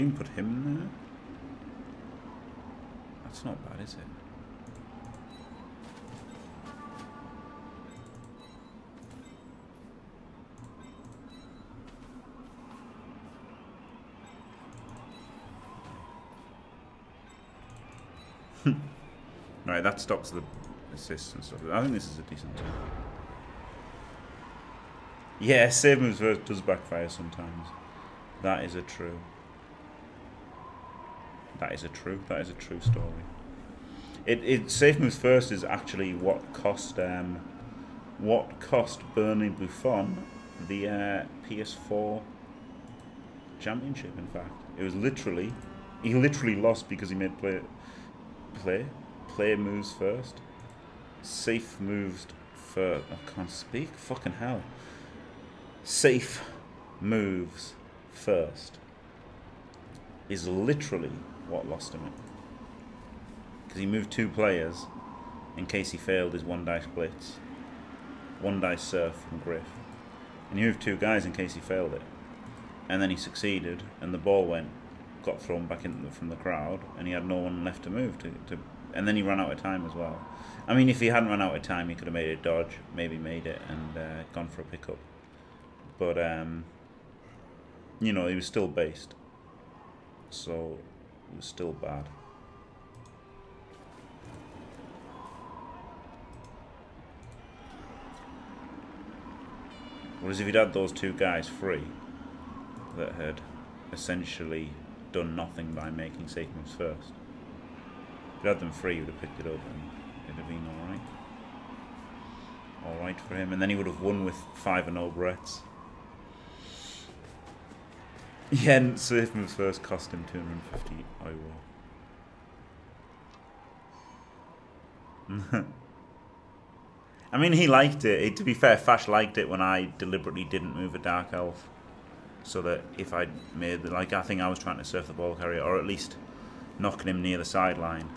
Speaker 1: Even put him there? That's not bad, is it? Hmm. right, that stops the assists and stuff. I think this is a decent turn. Yeah, first does backfire sometimes. That is a true. That is a true. That is a true story. It it safe moves first is actually what cost um what cost Burnley Buffon the uh, PS4 championship. In fact, it was literally he literally lost because he made play play play moves first. Safe moves first. I can't speak. Fucking hell. Safe moves first is literally what lost him it. Because he moved two players in case he failed his one dice blitz, one dice surf from Griff. And he moved two guys in case he failed it. And then he succeeded, and the ball went, got thrown back in the, from the crowd, and he had no one left to move to, to. And then he ran out of time as well. I mean, if he hadn't run out of time, he could have made a dodge, maybe made it, and uh, gone for a pickup. But um, you know, he was still based, so it was still bad. Whereas if you'd had those two guys free, that had essentially done nothing by making safe first, if you'd had them free, you would have picked it up and it'd have been alright. Alright for him. And then he would have won with 5 and oh no Brett's. Yeah, and safe first cost him 250 euro. I mean, he liked it. To be fair, Fash liked it when I deliberately didn't move a Dark Elf. So that if I made, the, like, I think I was trying to surf the ball carrier, or at least knocking him near the sideline.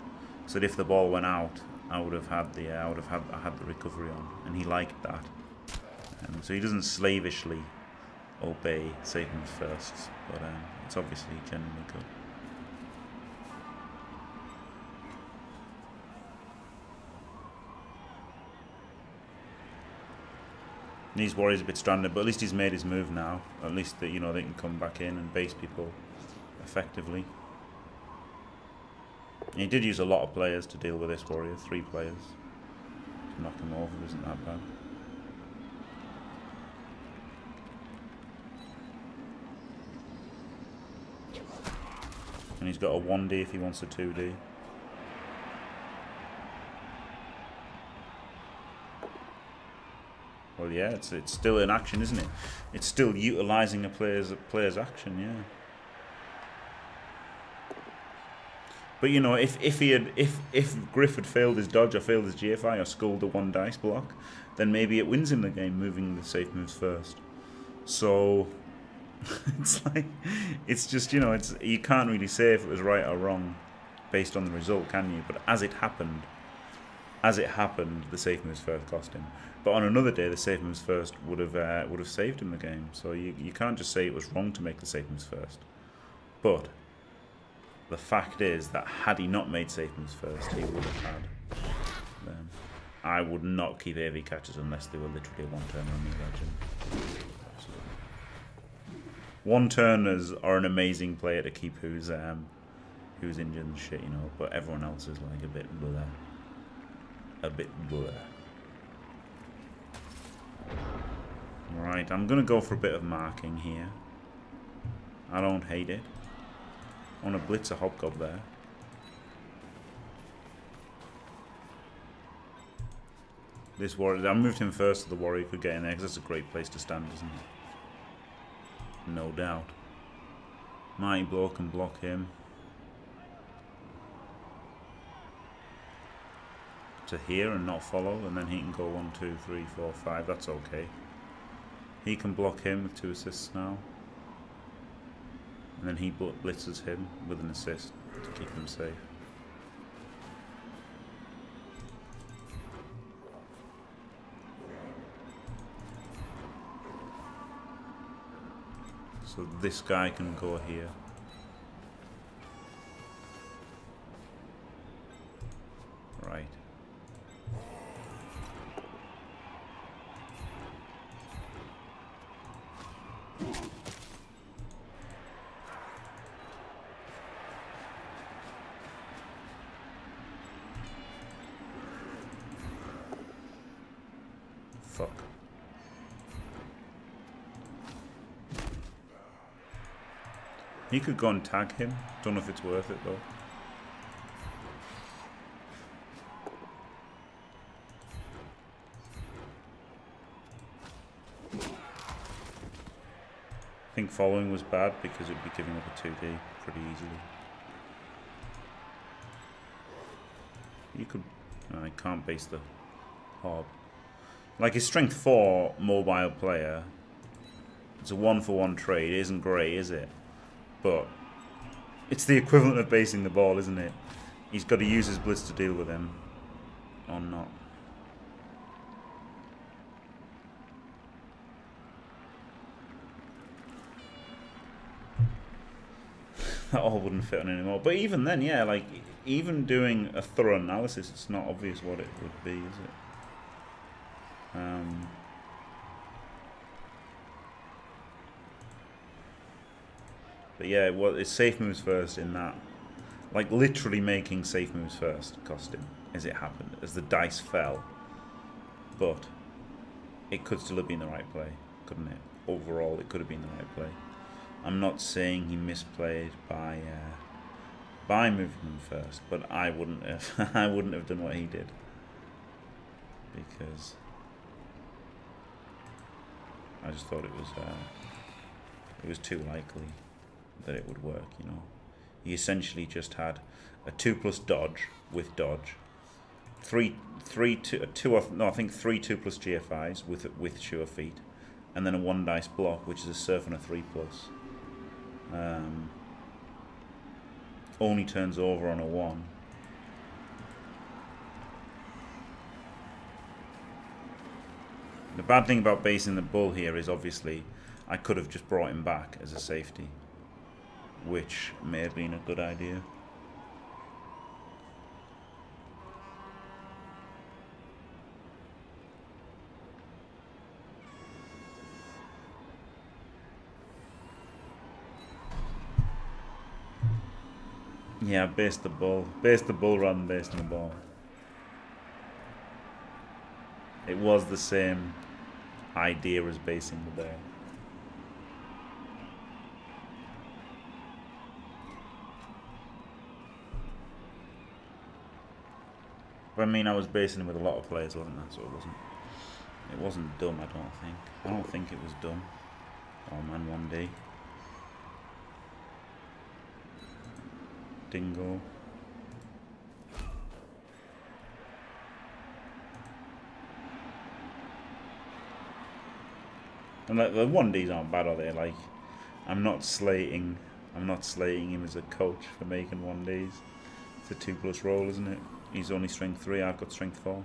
Speaker 1: So that if the ball went out, I would have had the, uh, I would have had, I had the recovery on. And he liked that. Um, so he doesn't slavishly obey Satan's firsts, but um, it's obviously generally good. These warriors a bit stranded, but at least he's made his move now. At least that you know they can come back in and base people effectively. He did use a lot of players to deal with this warrior, three players. Knock him over isn't that bad. And he's got a 1D if he wants a 2D. Well, yeah, it's it's still in action, isn't it? It's still utilising a player's a player's action, yeah. But you know, if if he had if if Griff had failed his dodge or failed his GFI or scolded the one dice block, then maybe it wins him the game, moving the safe moves first. So it's like it's just you know it's you can't really say if it was right or wrong based on the result, can you? But as it happened, as it happened, the safe moves first cost him. But on another day, the safe moves first would have uh, would have saved him the game. So you you can't just say it was wrong to make the safe moves first. But the fact is that had he not made safe moves first, he would have had them. I would not keep AV catches unless they were literally a one turn on the legend. One turners are an amazing player to keep who's um who's injured and shit, you know, but everyone else is like a bit blah. A bit blah. Right, I'm gonna go for a bit of marking here. I don't hate it. I want to blitz a hobgob there. This warrior, I moved him first so the warrior could get in there because that's a great place to stand, isn't it? No doubt. Mighty Blow can block him. To here and not follow, and then he can go one, two, three, four, five. That's okay. He can block him with two assists now. And then he blitzes him with an assist to keep him safe. So this guy can go here. Right. Fuck. He could go and tag him. Don't know if it's worth it though. I think following was bad because it'd be giving up a 2D pretty easily. You could... I can't base the hob. Like his strength 4 mobile player, it's a one for one trade. It isn't great, is it? But it's the equivalent of basing the ball, isn't it? He's got to use his blitz to deal with him. Or not. that all wouldn't fit on anymore. But even then, yeah, like even doing a thorough analysis, it's not obvious what it would be, is it? But yeah, well, it's safe moves first in that, like literally making safe moves first cost him as it happened, as the dice fell. But it could still have been the right play. couldn't it? Overall, it could have been the right play. I'm not saying he misplayed by uh, by moving him first, but I wouldn't have. I wouldn't have done what he did because I just thought it was uh, it was too likely that it would work. You know, he essentially just had a two plus dodge with dodge, three three two uh, two of, no I think three two plus GFIs with with sure feet, and then a one dice block which is a surf and a three plus. Um, only turns over on a one. The bad thing about basing the bull here is obviously I could have just brought him back as a safety, which may have been a good idea. Yeah, base the ball. Base the bull rather than the ball. It was the same idea as basing the bear. But I mean, I was basing it with a lot of players, wasn't I? So it wasn't. It wasn't dumb. I don't think. I don't think it was dumb. Oh man, one day. Dingo. And like, the one Ds aren't bad, are they? Like, I'm not slating. I'm not slating him as a coach for making one Ds. It's a two plus roll, isn't it? He's only strength three. I've got strength four.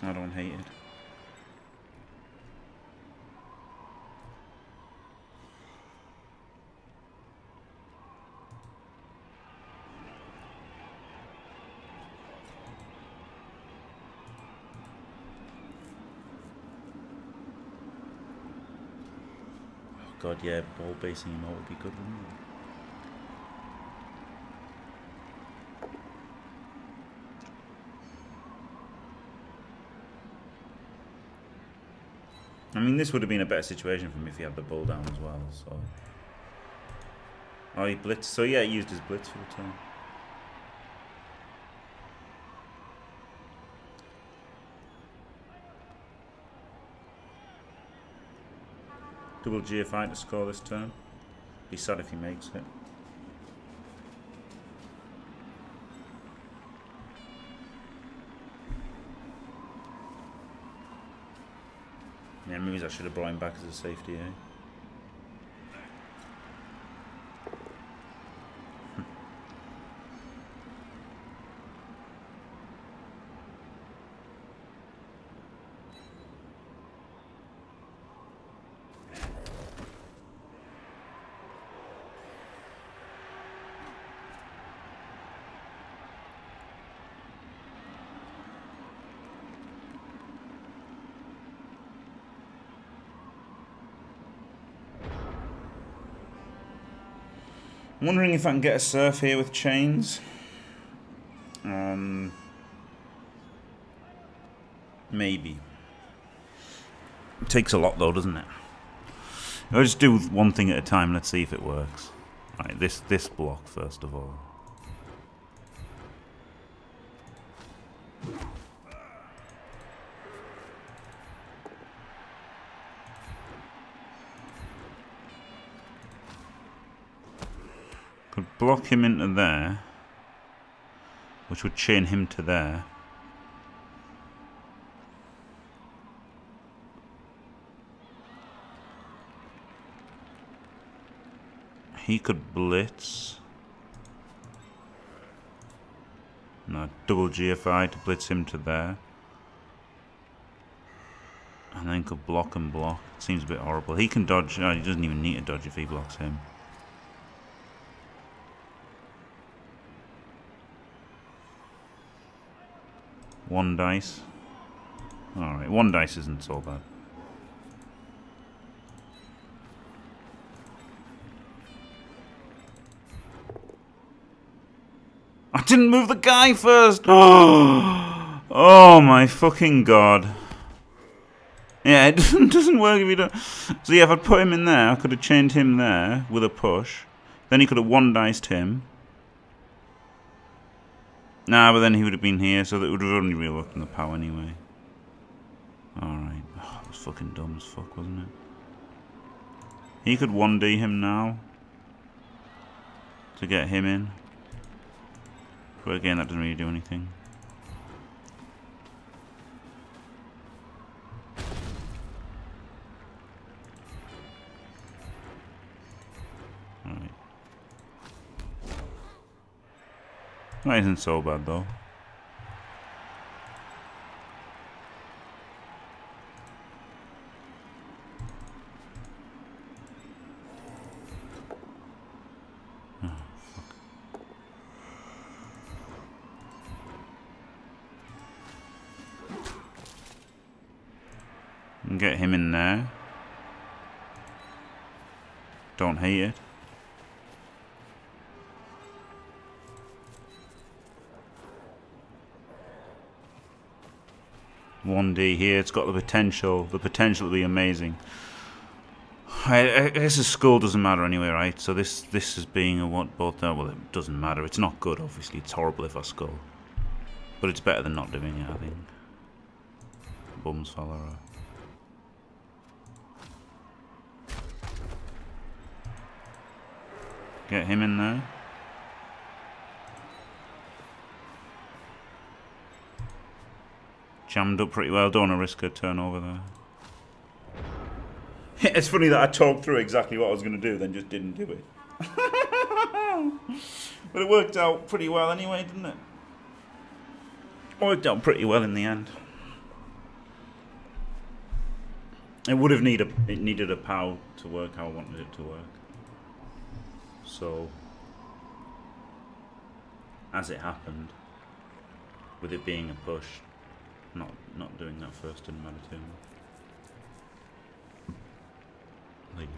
Speaker 1: I don't hate it. Oh god, yeah, ball basing out would be good, wouldn't it? Mean, this would have been a better situation for him if he had the ball down as well, so... Oh, he blitzed. So yeah, he used his blitz for the turn. Double GFI to score this turn. Be sad if he makes it. I should have brought him back as a safety, eh? I'm wondering if I can get a surf here with chains. Um, maybe. It takes a lot though, doesn't it? I'll just do one thing at a time. Let's see if it works. Right, this this block first of all. Could block him into there, which would chain him to there. He could blitz. No, double GFI to blitz him to there. And then could block and block. Seems a bit horrible. He can dodge. Oh, he doesn't even need to dodge if he blocks him. One dice. Alright, one dice isn't so bad. I didn't move the guy first! Oh, oh my fucking god. Yeah, it doesn't, work if you don't. So yeah, if I'd put him in there, I could have chained him there with a push. Then he could have one diced him. Nah, but then he would have been here, so that would have only reworked on the power anyway. Alright. Oh, that was fucking dumb as fuck, wasn't it? He could 1D him now. To get him in. But again, that doesn't really do anything. That isn't so bad though. Get him in there. Don't hate it. One D here. It's got the potential. The potential to be amazing. I, I guess the skull doesn't matter anyway, right? So this this is being a what both. Uh, well, it doesn't matter. It's not good, obviously. It's horrible if I skull, but it's better than not doing it. I think. Bums follower. Get him in there. Jammed up pretty well. Don't want to risk a turnover there. it's funny that I talked through exactly what I was going to do, then just didn't do it. but it worked out pretty well anyway, didn't it? Worked out pretty well in the end. It would have needed a, it needed a POW to work how I wanted it to work. So, as it happened, with it being a push, not not doing that first didn't matter too much. Leave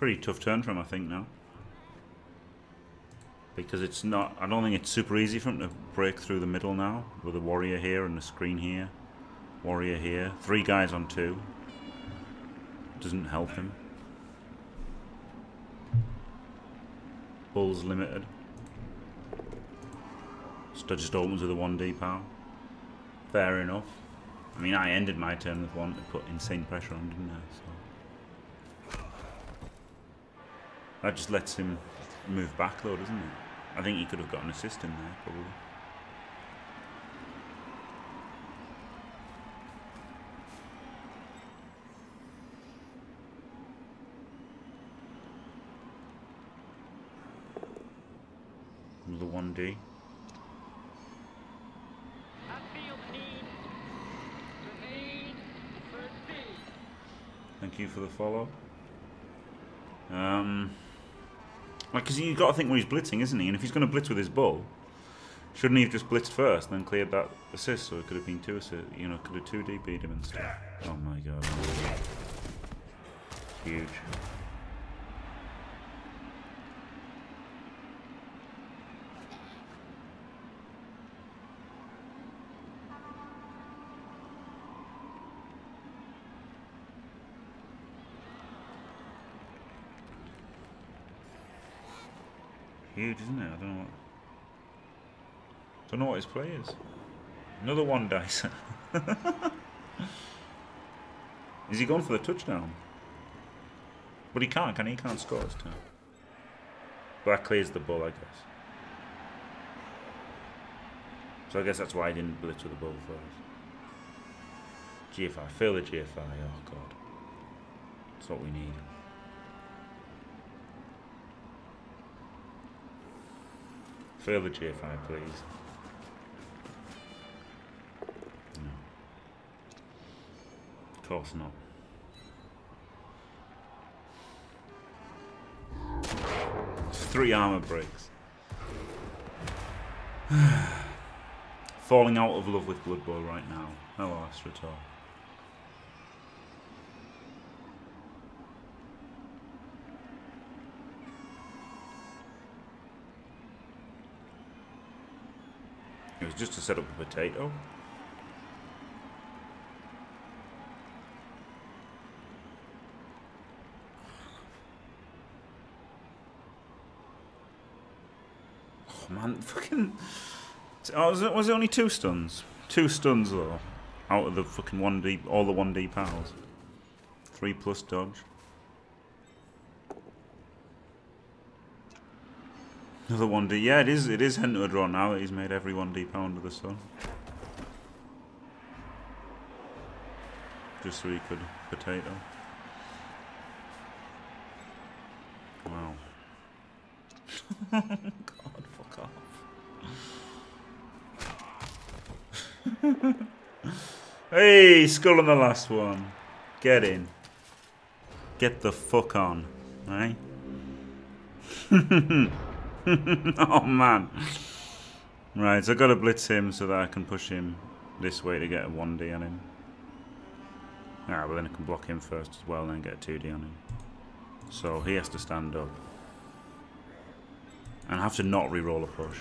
Speaker 1: Pretty tough turn for him, I think, now. Because it's not, I don't think it's super easy for him to break through the middle now, with a warrior here and a screen here. Warrior here. Three guys on two. Doesn't help him. Bull's limited. So just opens with a 1D power. Fair enough. I mean, I ended my turn with one to put insane pressure on, didn't I? So. That just lets him move back though, doesn't it? I think he could have got an assist in there, probably. The 1D. Thank you for the follow. Um, like, because you've got to think when he's blitzing, isn't he? And if he's going to blitz with his bull, shouldn't he have just blitzed first and then cleared that assist? So it could have been two assist, you know, could have 2D beat him and stuff. Oh my god. Huge. Huge, isn't it? I don't know what. Don't know what his play is. Another one dice. is he going for the touchdown? But he can't, can he? He can't score this time. But that clears the ball, I guess. So I guess that's why I didn't blitz with the ball first. GFI, fail the GFI, oh god. That's what we need. The GFI, please. No. Of course not. Three armor breaks. Falling out of love with Blood Bowl right now. Hello, Astrator. Just to set up a potato. Oh man, fucking. Oh, was, it, was it only two stuns? Two stuns though. Out of the fucking 1D, all the 1D pals. Three plus dodge. Another 1D. Yeah, it is It is Hunter draw now that he's made every 1D pound of the sun. Just so he could potato. Wow. God, fuck off. hey, skull on the last one. Get in. Get the fuck on, right? Eh? oh man. Right, so I've got to blitz him so that I can push him this way to get a 1D on him. Ah, but then I can block him first as well and then get a 2D on him. So he has to stand up. And I have to not re-roll a push.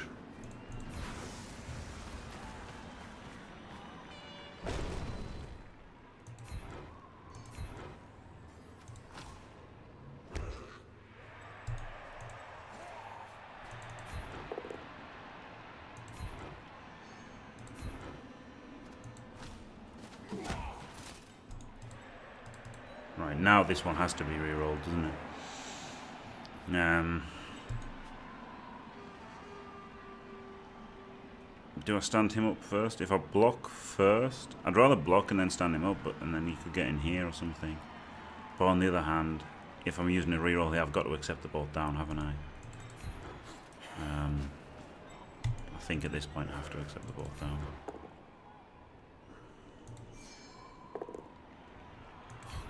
Speaker 1: Now this one has to be re-rolled, doesn't it? Um, do I stand him up first? If I block first, I'd rather block and then stand him up, but and then he could get in here or something. But on the other hand, if I'm using a reroll here, I've got to accept the ball down, haven't I? Um, I think at this point I have to accept the ball down.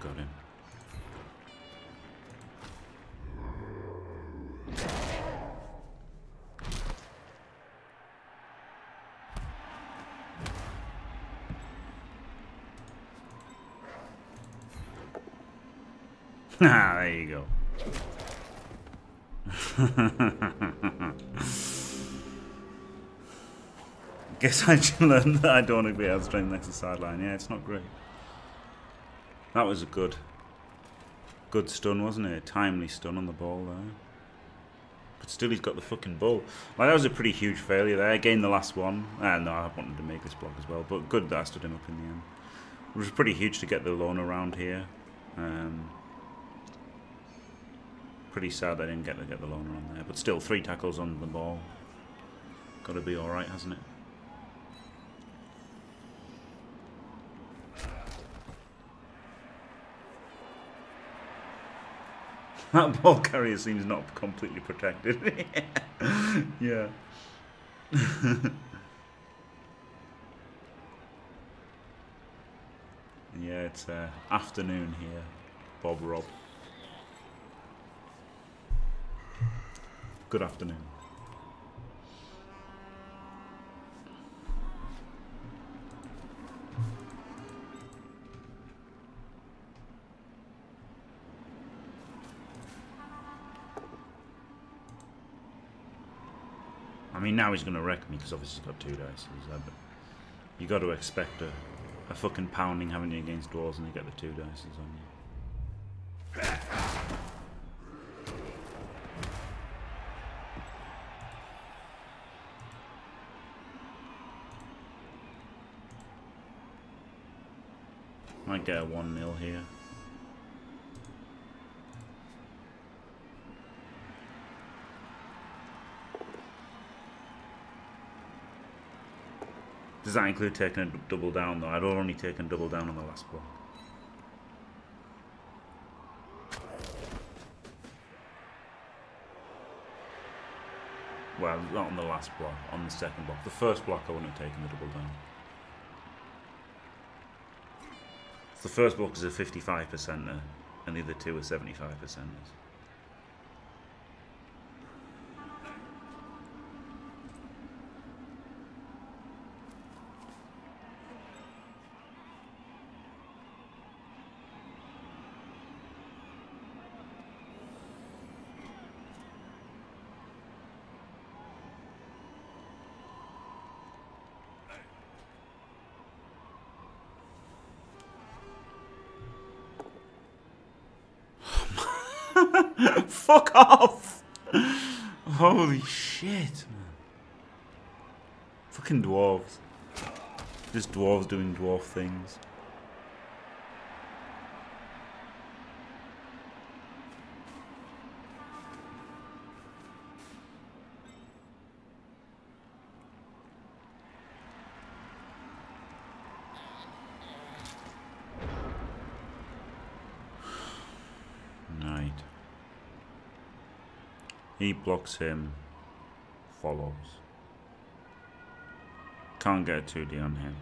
Speaker 1: Got him. Ah, there you go. Guess I should learn that I don't want to be able to straight next to sideline. Yeah, it's not great. That was a good, good stun, wasn't it? A timely stun on the ball there. But still, he's got the fucking ball. Like, that was a pretty huge failure there. Again, the last one. Ah, no, I wanted to make this block as well. But good that I stood him up in the end. It was pretty huge to get the loan around here. Um, pretty sad they didn't get to get the loner on there. But still, three tackles on the ball. Got to be alright, hasn't it? That ball carrier seems not completely protected. yeah. yeah, it's uh, afternoon here, Bob Rob. Good afternoon. I mean, now he's going to wreck me because obviously he's got two dice. But you got to expect a, a fucking pounding, haven't you, against dwarves, and you get the two dice on you. I might get a 1 0 here. Does that include taking a double down though? I'd only taken double down on the last block. Well, not on the last block, on the second block. The first block I wouldn't have taken the double down. The first block is a 55 percenter, and the other two are 75 percenters. Fuck off! Holy shit, man. Fucking dwarves. Just dwarves doing dwarf things. Right. He blocks him, follows. Can't get a 2D on him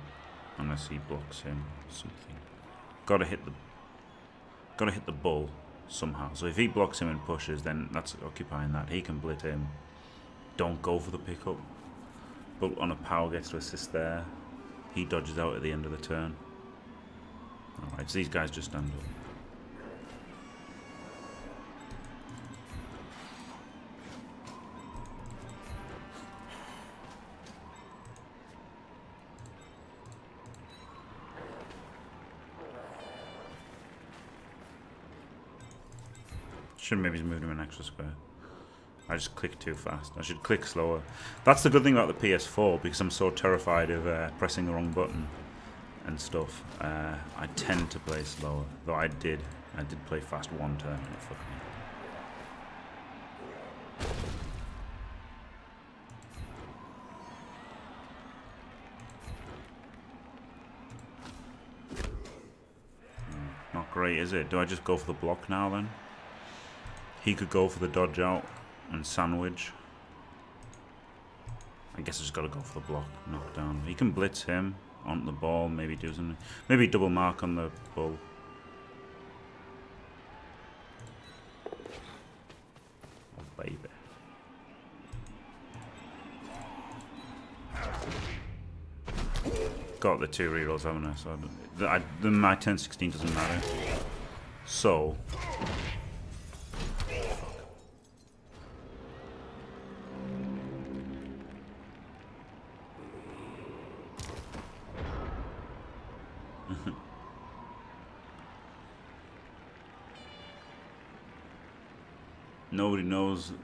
Speaker 1: unless he blocks him something. Gotta hit the gotta hit the bull somehow. So if he blocks him and pushes, then that's occupying that. He can blit him. Don't go for the pickup. But on a power gets to assist there. He dodges out at the end of the turn. Alright, so these guys just stand up. Should maybe moved him an extra square. I just clicked too fast. I should click slower. That's the good thing about the PS4 because I'm so terrified of uh, pressing the wrong button and stuff. Uh, I tend to play slower, though I did. I did play fast one turn and it fucked me. Hmm, Not great, is it? Do I just go for the block now then? He could go for the dodge out and sandwich. I guess just got to go for the block, knockdown. He can blitz him on the ball, maybe do something. Maybe double mark on the bull. Oh, baby. Got the two rerolls, haven't I? So I, I, my 1016 doesn't matter. So,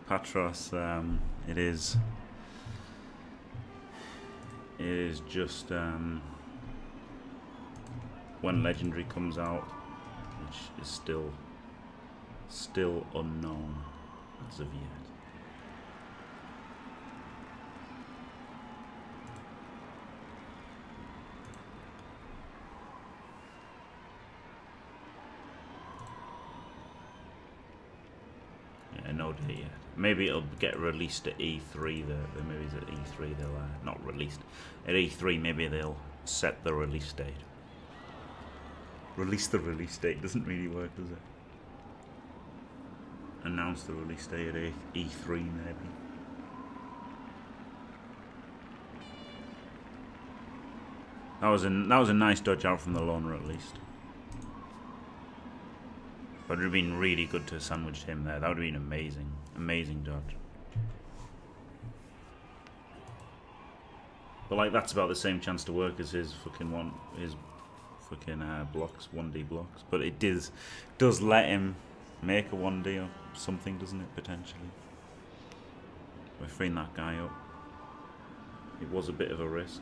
Speaker 1: Patros. Um, it is. It is just um, when Legendary comes out, which is still still unknown as of yet. Maybe it'll get released at E3. The, maybe at E3 they'll uh, not released at E3. Maybe they'll set the release date. Release the release date doesn't really work, does it? Announce the release date at E- E3 maybe. That was a that was a nice dodge out from the loner at least. But it would have been really good to sandwich him there. That would have been amazing. Amazing dodge. But like that's about the same chance to work as his fucking one his fucking uh, blocks, one D blocks. But it does does let him make a one D or something, doesn't it, potentially? By freeing that guy up. It was a bit of a risk.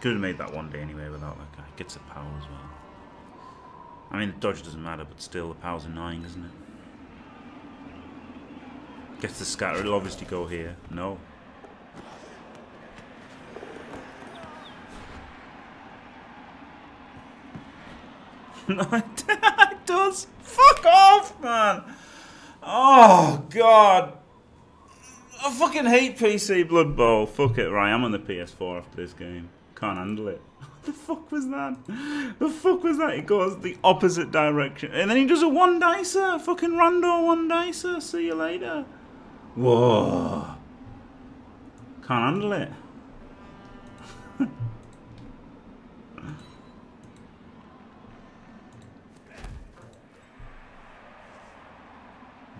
Speaker 1: Could have made that one day anyway without that uh, guy. Gets the power as well. I mean, the dodge doesn't matter, but still, the power's annoying, isn't it? Gets the scatter. It'll obviously go here. No. no, it does. Fuck off, man. Oh, God. I fucking hate PC Blood Bowl. Fuck it. Right, I'm on the PS4 after this game. Can't handle it. What the fuck was that? The fuck was that? It goes the opposite direction. And then he does a one dicer. Fucking rando one dicer. See you later. Whoa. Can't handle it.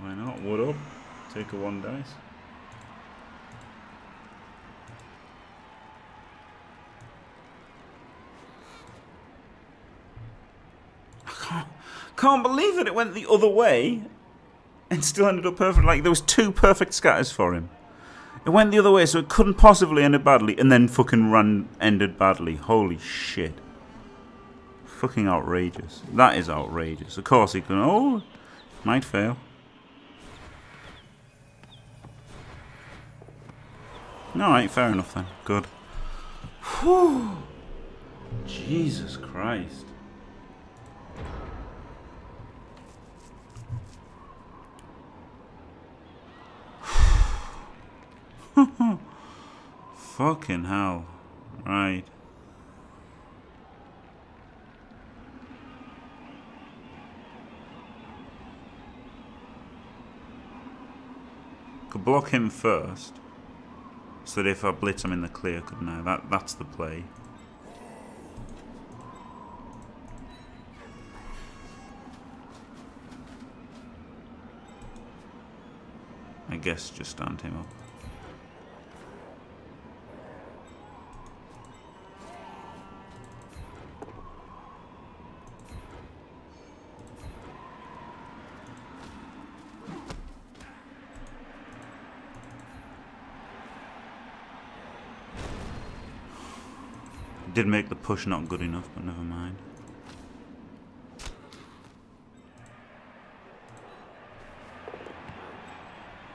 Speaker 1: Why not? What up. Take a one dice. I can't, believe that It went the other way and still ended up perfect. Like there was two perfect scatters for him. It went the other way, so it couldn't possibly end badly, and then fucking run ended badly. Holy shit! Fucking outrageous. That is outrageous. Of course he can. Oh, might fail. Alright, fair enough then. Good. Whew. Jesus Christ. Fucking hell. Right. Could block him first. So that if I blitz I'm in the clear, couldn't I? That, that's the play. I guess just stand him up. Did make the push not good enough, but never mind.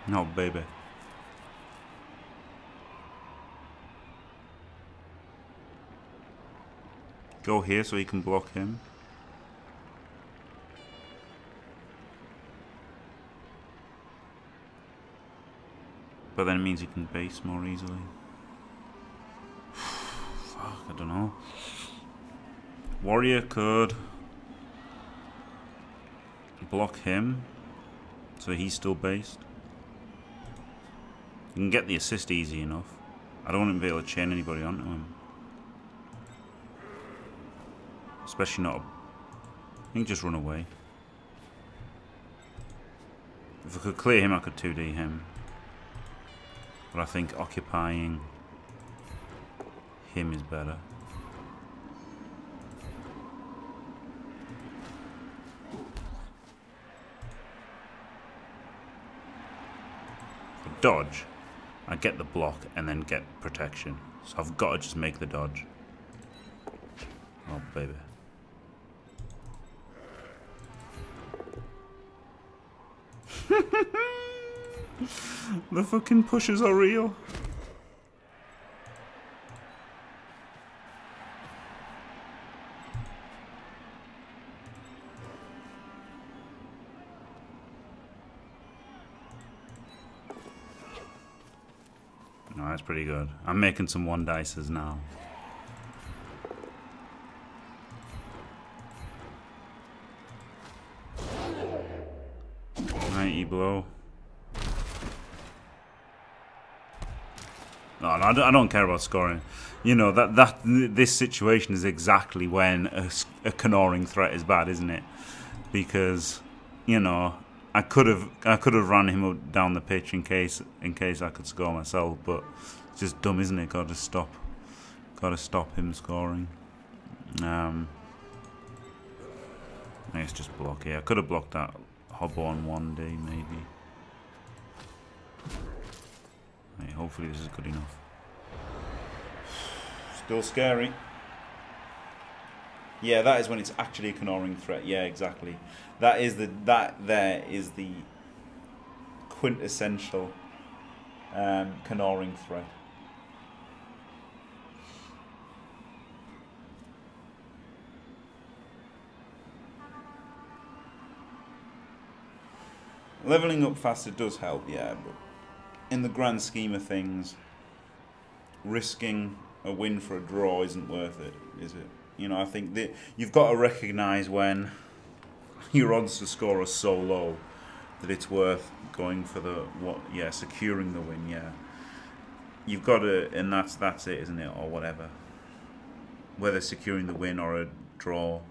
Speaker 1: No, baby. Go here so he can block him. But then it means he can base more easily. I don't know. Warrior could block him so he's still based. You can get the assist easy enough. I don't want him to be able to chain anybody onto him. Especially not... He can just run away. If I could clear him, I could 2D him. But I think occupying him is better. Dodge, I get the block and then get protection. So I've got to just make the dodge. Oh, baby. the fucking pushes are real. Pretty good. I'm making some one dices now. Right, you blow. No, no, I don't, I don't care about scoring. You know that that this situation is exactly when a, a Cknooring threat is bad, isn't it? Because you know I could have I could have run him down the pitch in case in case I could score myself, but it's just dumb, isn't it? Got to stop, got to stop him scoring. Um, let's just block here. I could have blocked that Hobbo on one day, maybe. Right, hopefully this is good enough. Still scary. Yeah, that is when it's actually a Cknooring threat. Yeah, exactly. That is the that there is the quintessential um, Cknooring threat. Leveling up faster does help, yeah, but in the grand scheme of things, risking a win for a draw isn't worth it, is it? You know, I think that you've got to recognise when your odds to score are so low that it's worth going for the what? Yeah, securing the win. Yeah, you've got to, and that's that's it, isn't it, or whatever. Whether securing the win or a draw,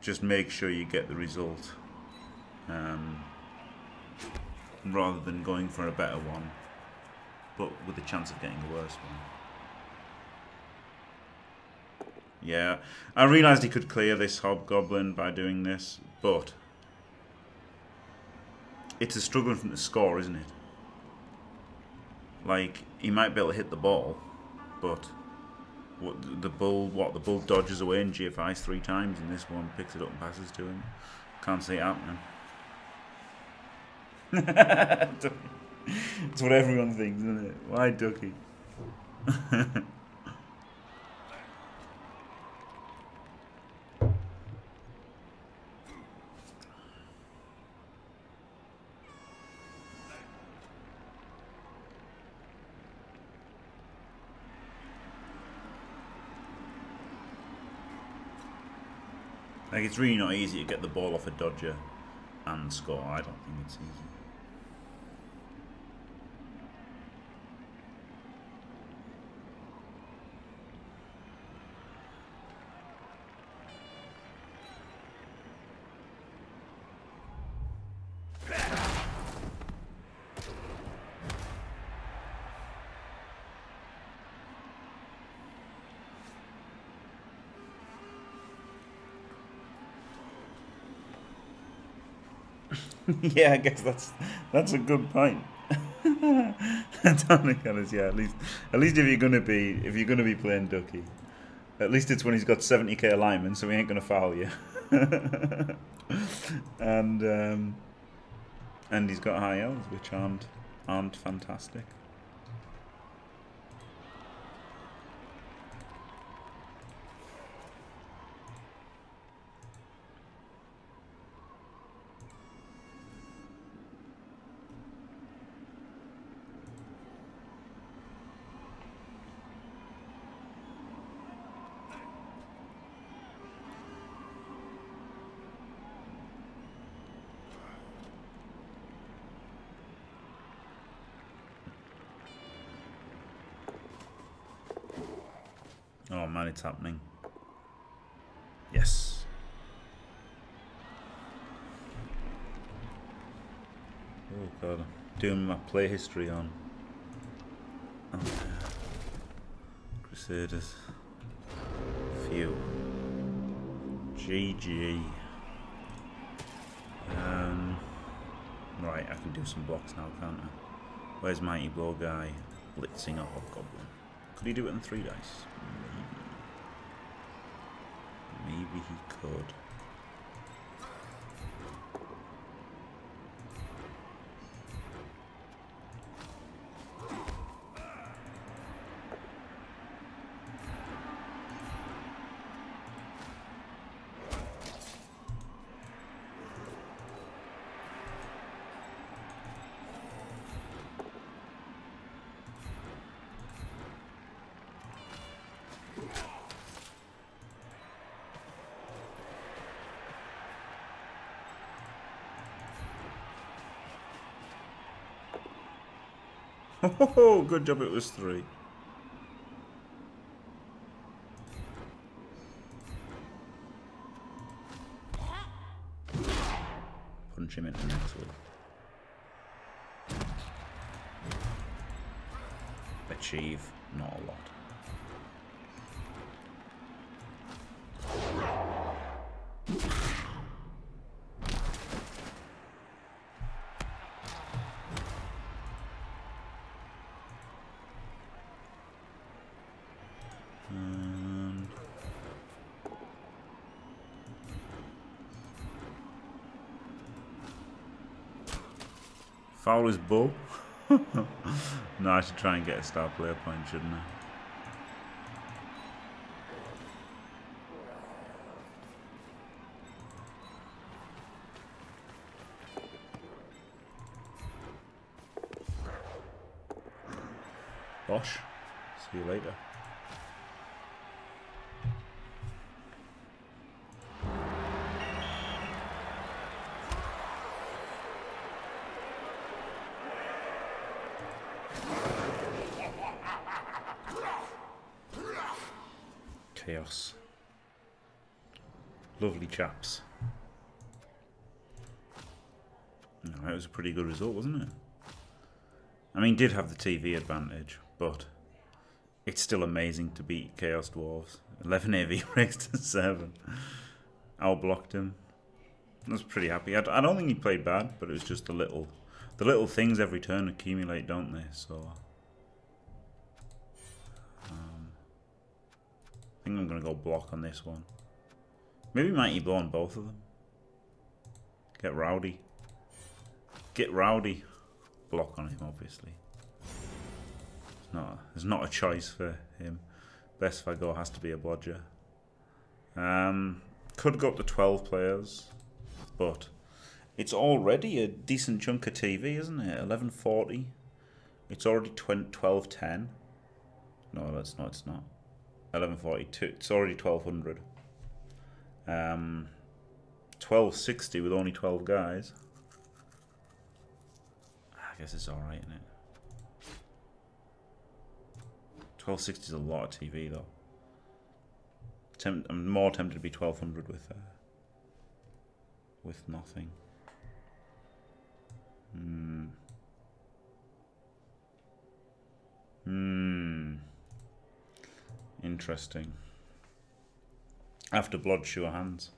Speaker 1: just make sure you get the result. Um, rather than going for a better one, but with the chance of getting a worse one. Yeah, I realised he could clear this Hobgoblin by doing this, but it's a struggle from the score, isn't it? Like, he might be able to hit the ball, but what the bull what the bull dodges away and GFIs three times and this one picks it up and passes to him. Can't see it happening. It's what everyone thinks, isn't it? Why Ducky? like it's really not easy to get the ball off a dodger and score. I don't think it's easy. yeah, I guess that's that's a good point. Dominic Ellis, yeah, at least at least if you're gonna be if you're gonna be playing Ducky, at least it's when he's got 70k alignment, so he ain't gonna foul you. and um, and he's got high L's, which aren't aren't fantastic. It's happening. Yes. Oh god, I'm doing my play history on. Oh. Crusaders. Phew. GG. Um, right, I can do some blocks now, can't I? Where's Mighty Blow guy blitzing a Hobgoblin? Could he do it in three dice? Maybe. Maybe he could. Oh, good job it was three. Punch him into next week. Achieve, Foul is bull. no, I should try and get a star player point, shouldn't I? Bosh. See you later. Chaos. Lovely chaps. That was a pretty good result, wasn't it? I mean, did have the TV advantage, but it's still amazing to beat Chaos Dwarves. 11 AV raised to 7. Outblocked him. I was pretty happy. I, don't think he played bad, but it was just the little, the little things every turn accumulate, don't they? So, um, I think I'm gonna go block on this one. Maybe Mighty Blow on both of them. Get rowdy. Get rowdy. Block on him, obviously. It's not. There's not a choice for him. Best if I go has to be a blodger. Um, could go up to 12 players, but it's already a decent chunk of TV, isn't it? 1140. It's already 1210. No, that's not. It's not. 1142. It's already 1200. Um, 1260 with only 12 guys. I guess it's alright, isn't it? 1260 is a lot of TV, though. I'm more tempted to be 1200 with uh, with nothing. Hmm. Hmm. Interesting. After blood, sure hands.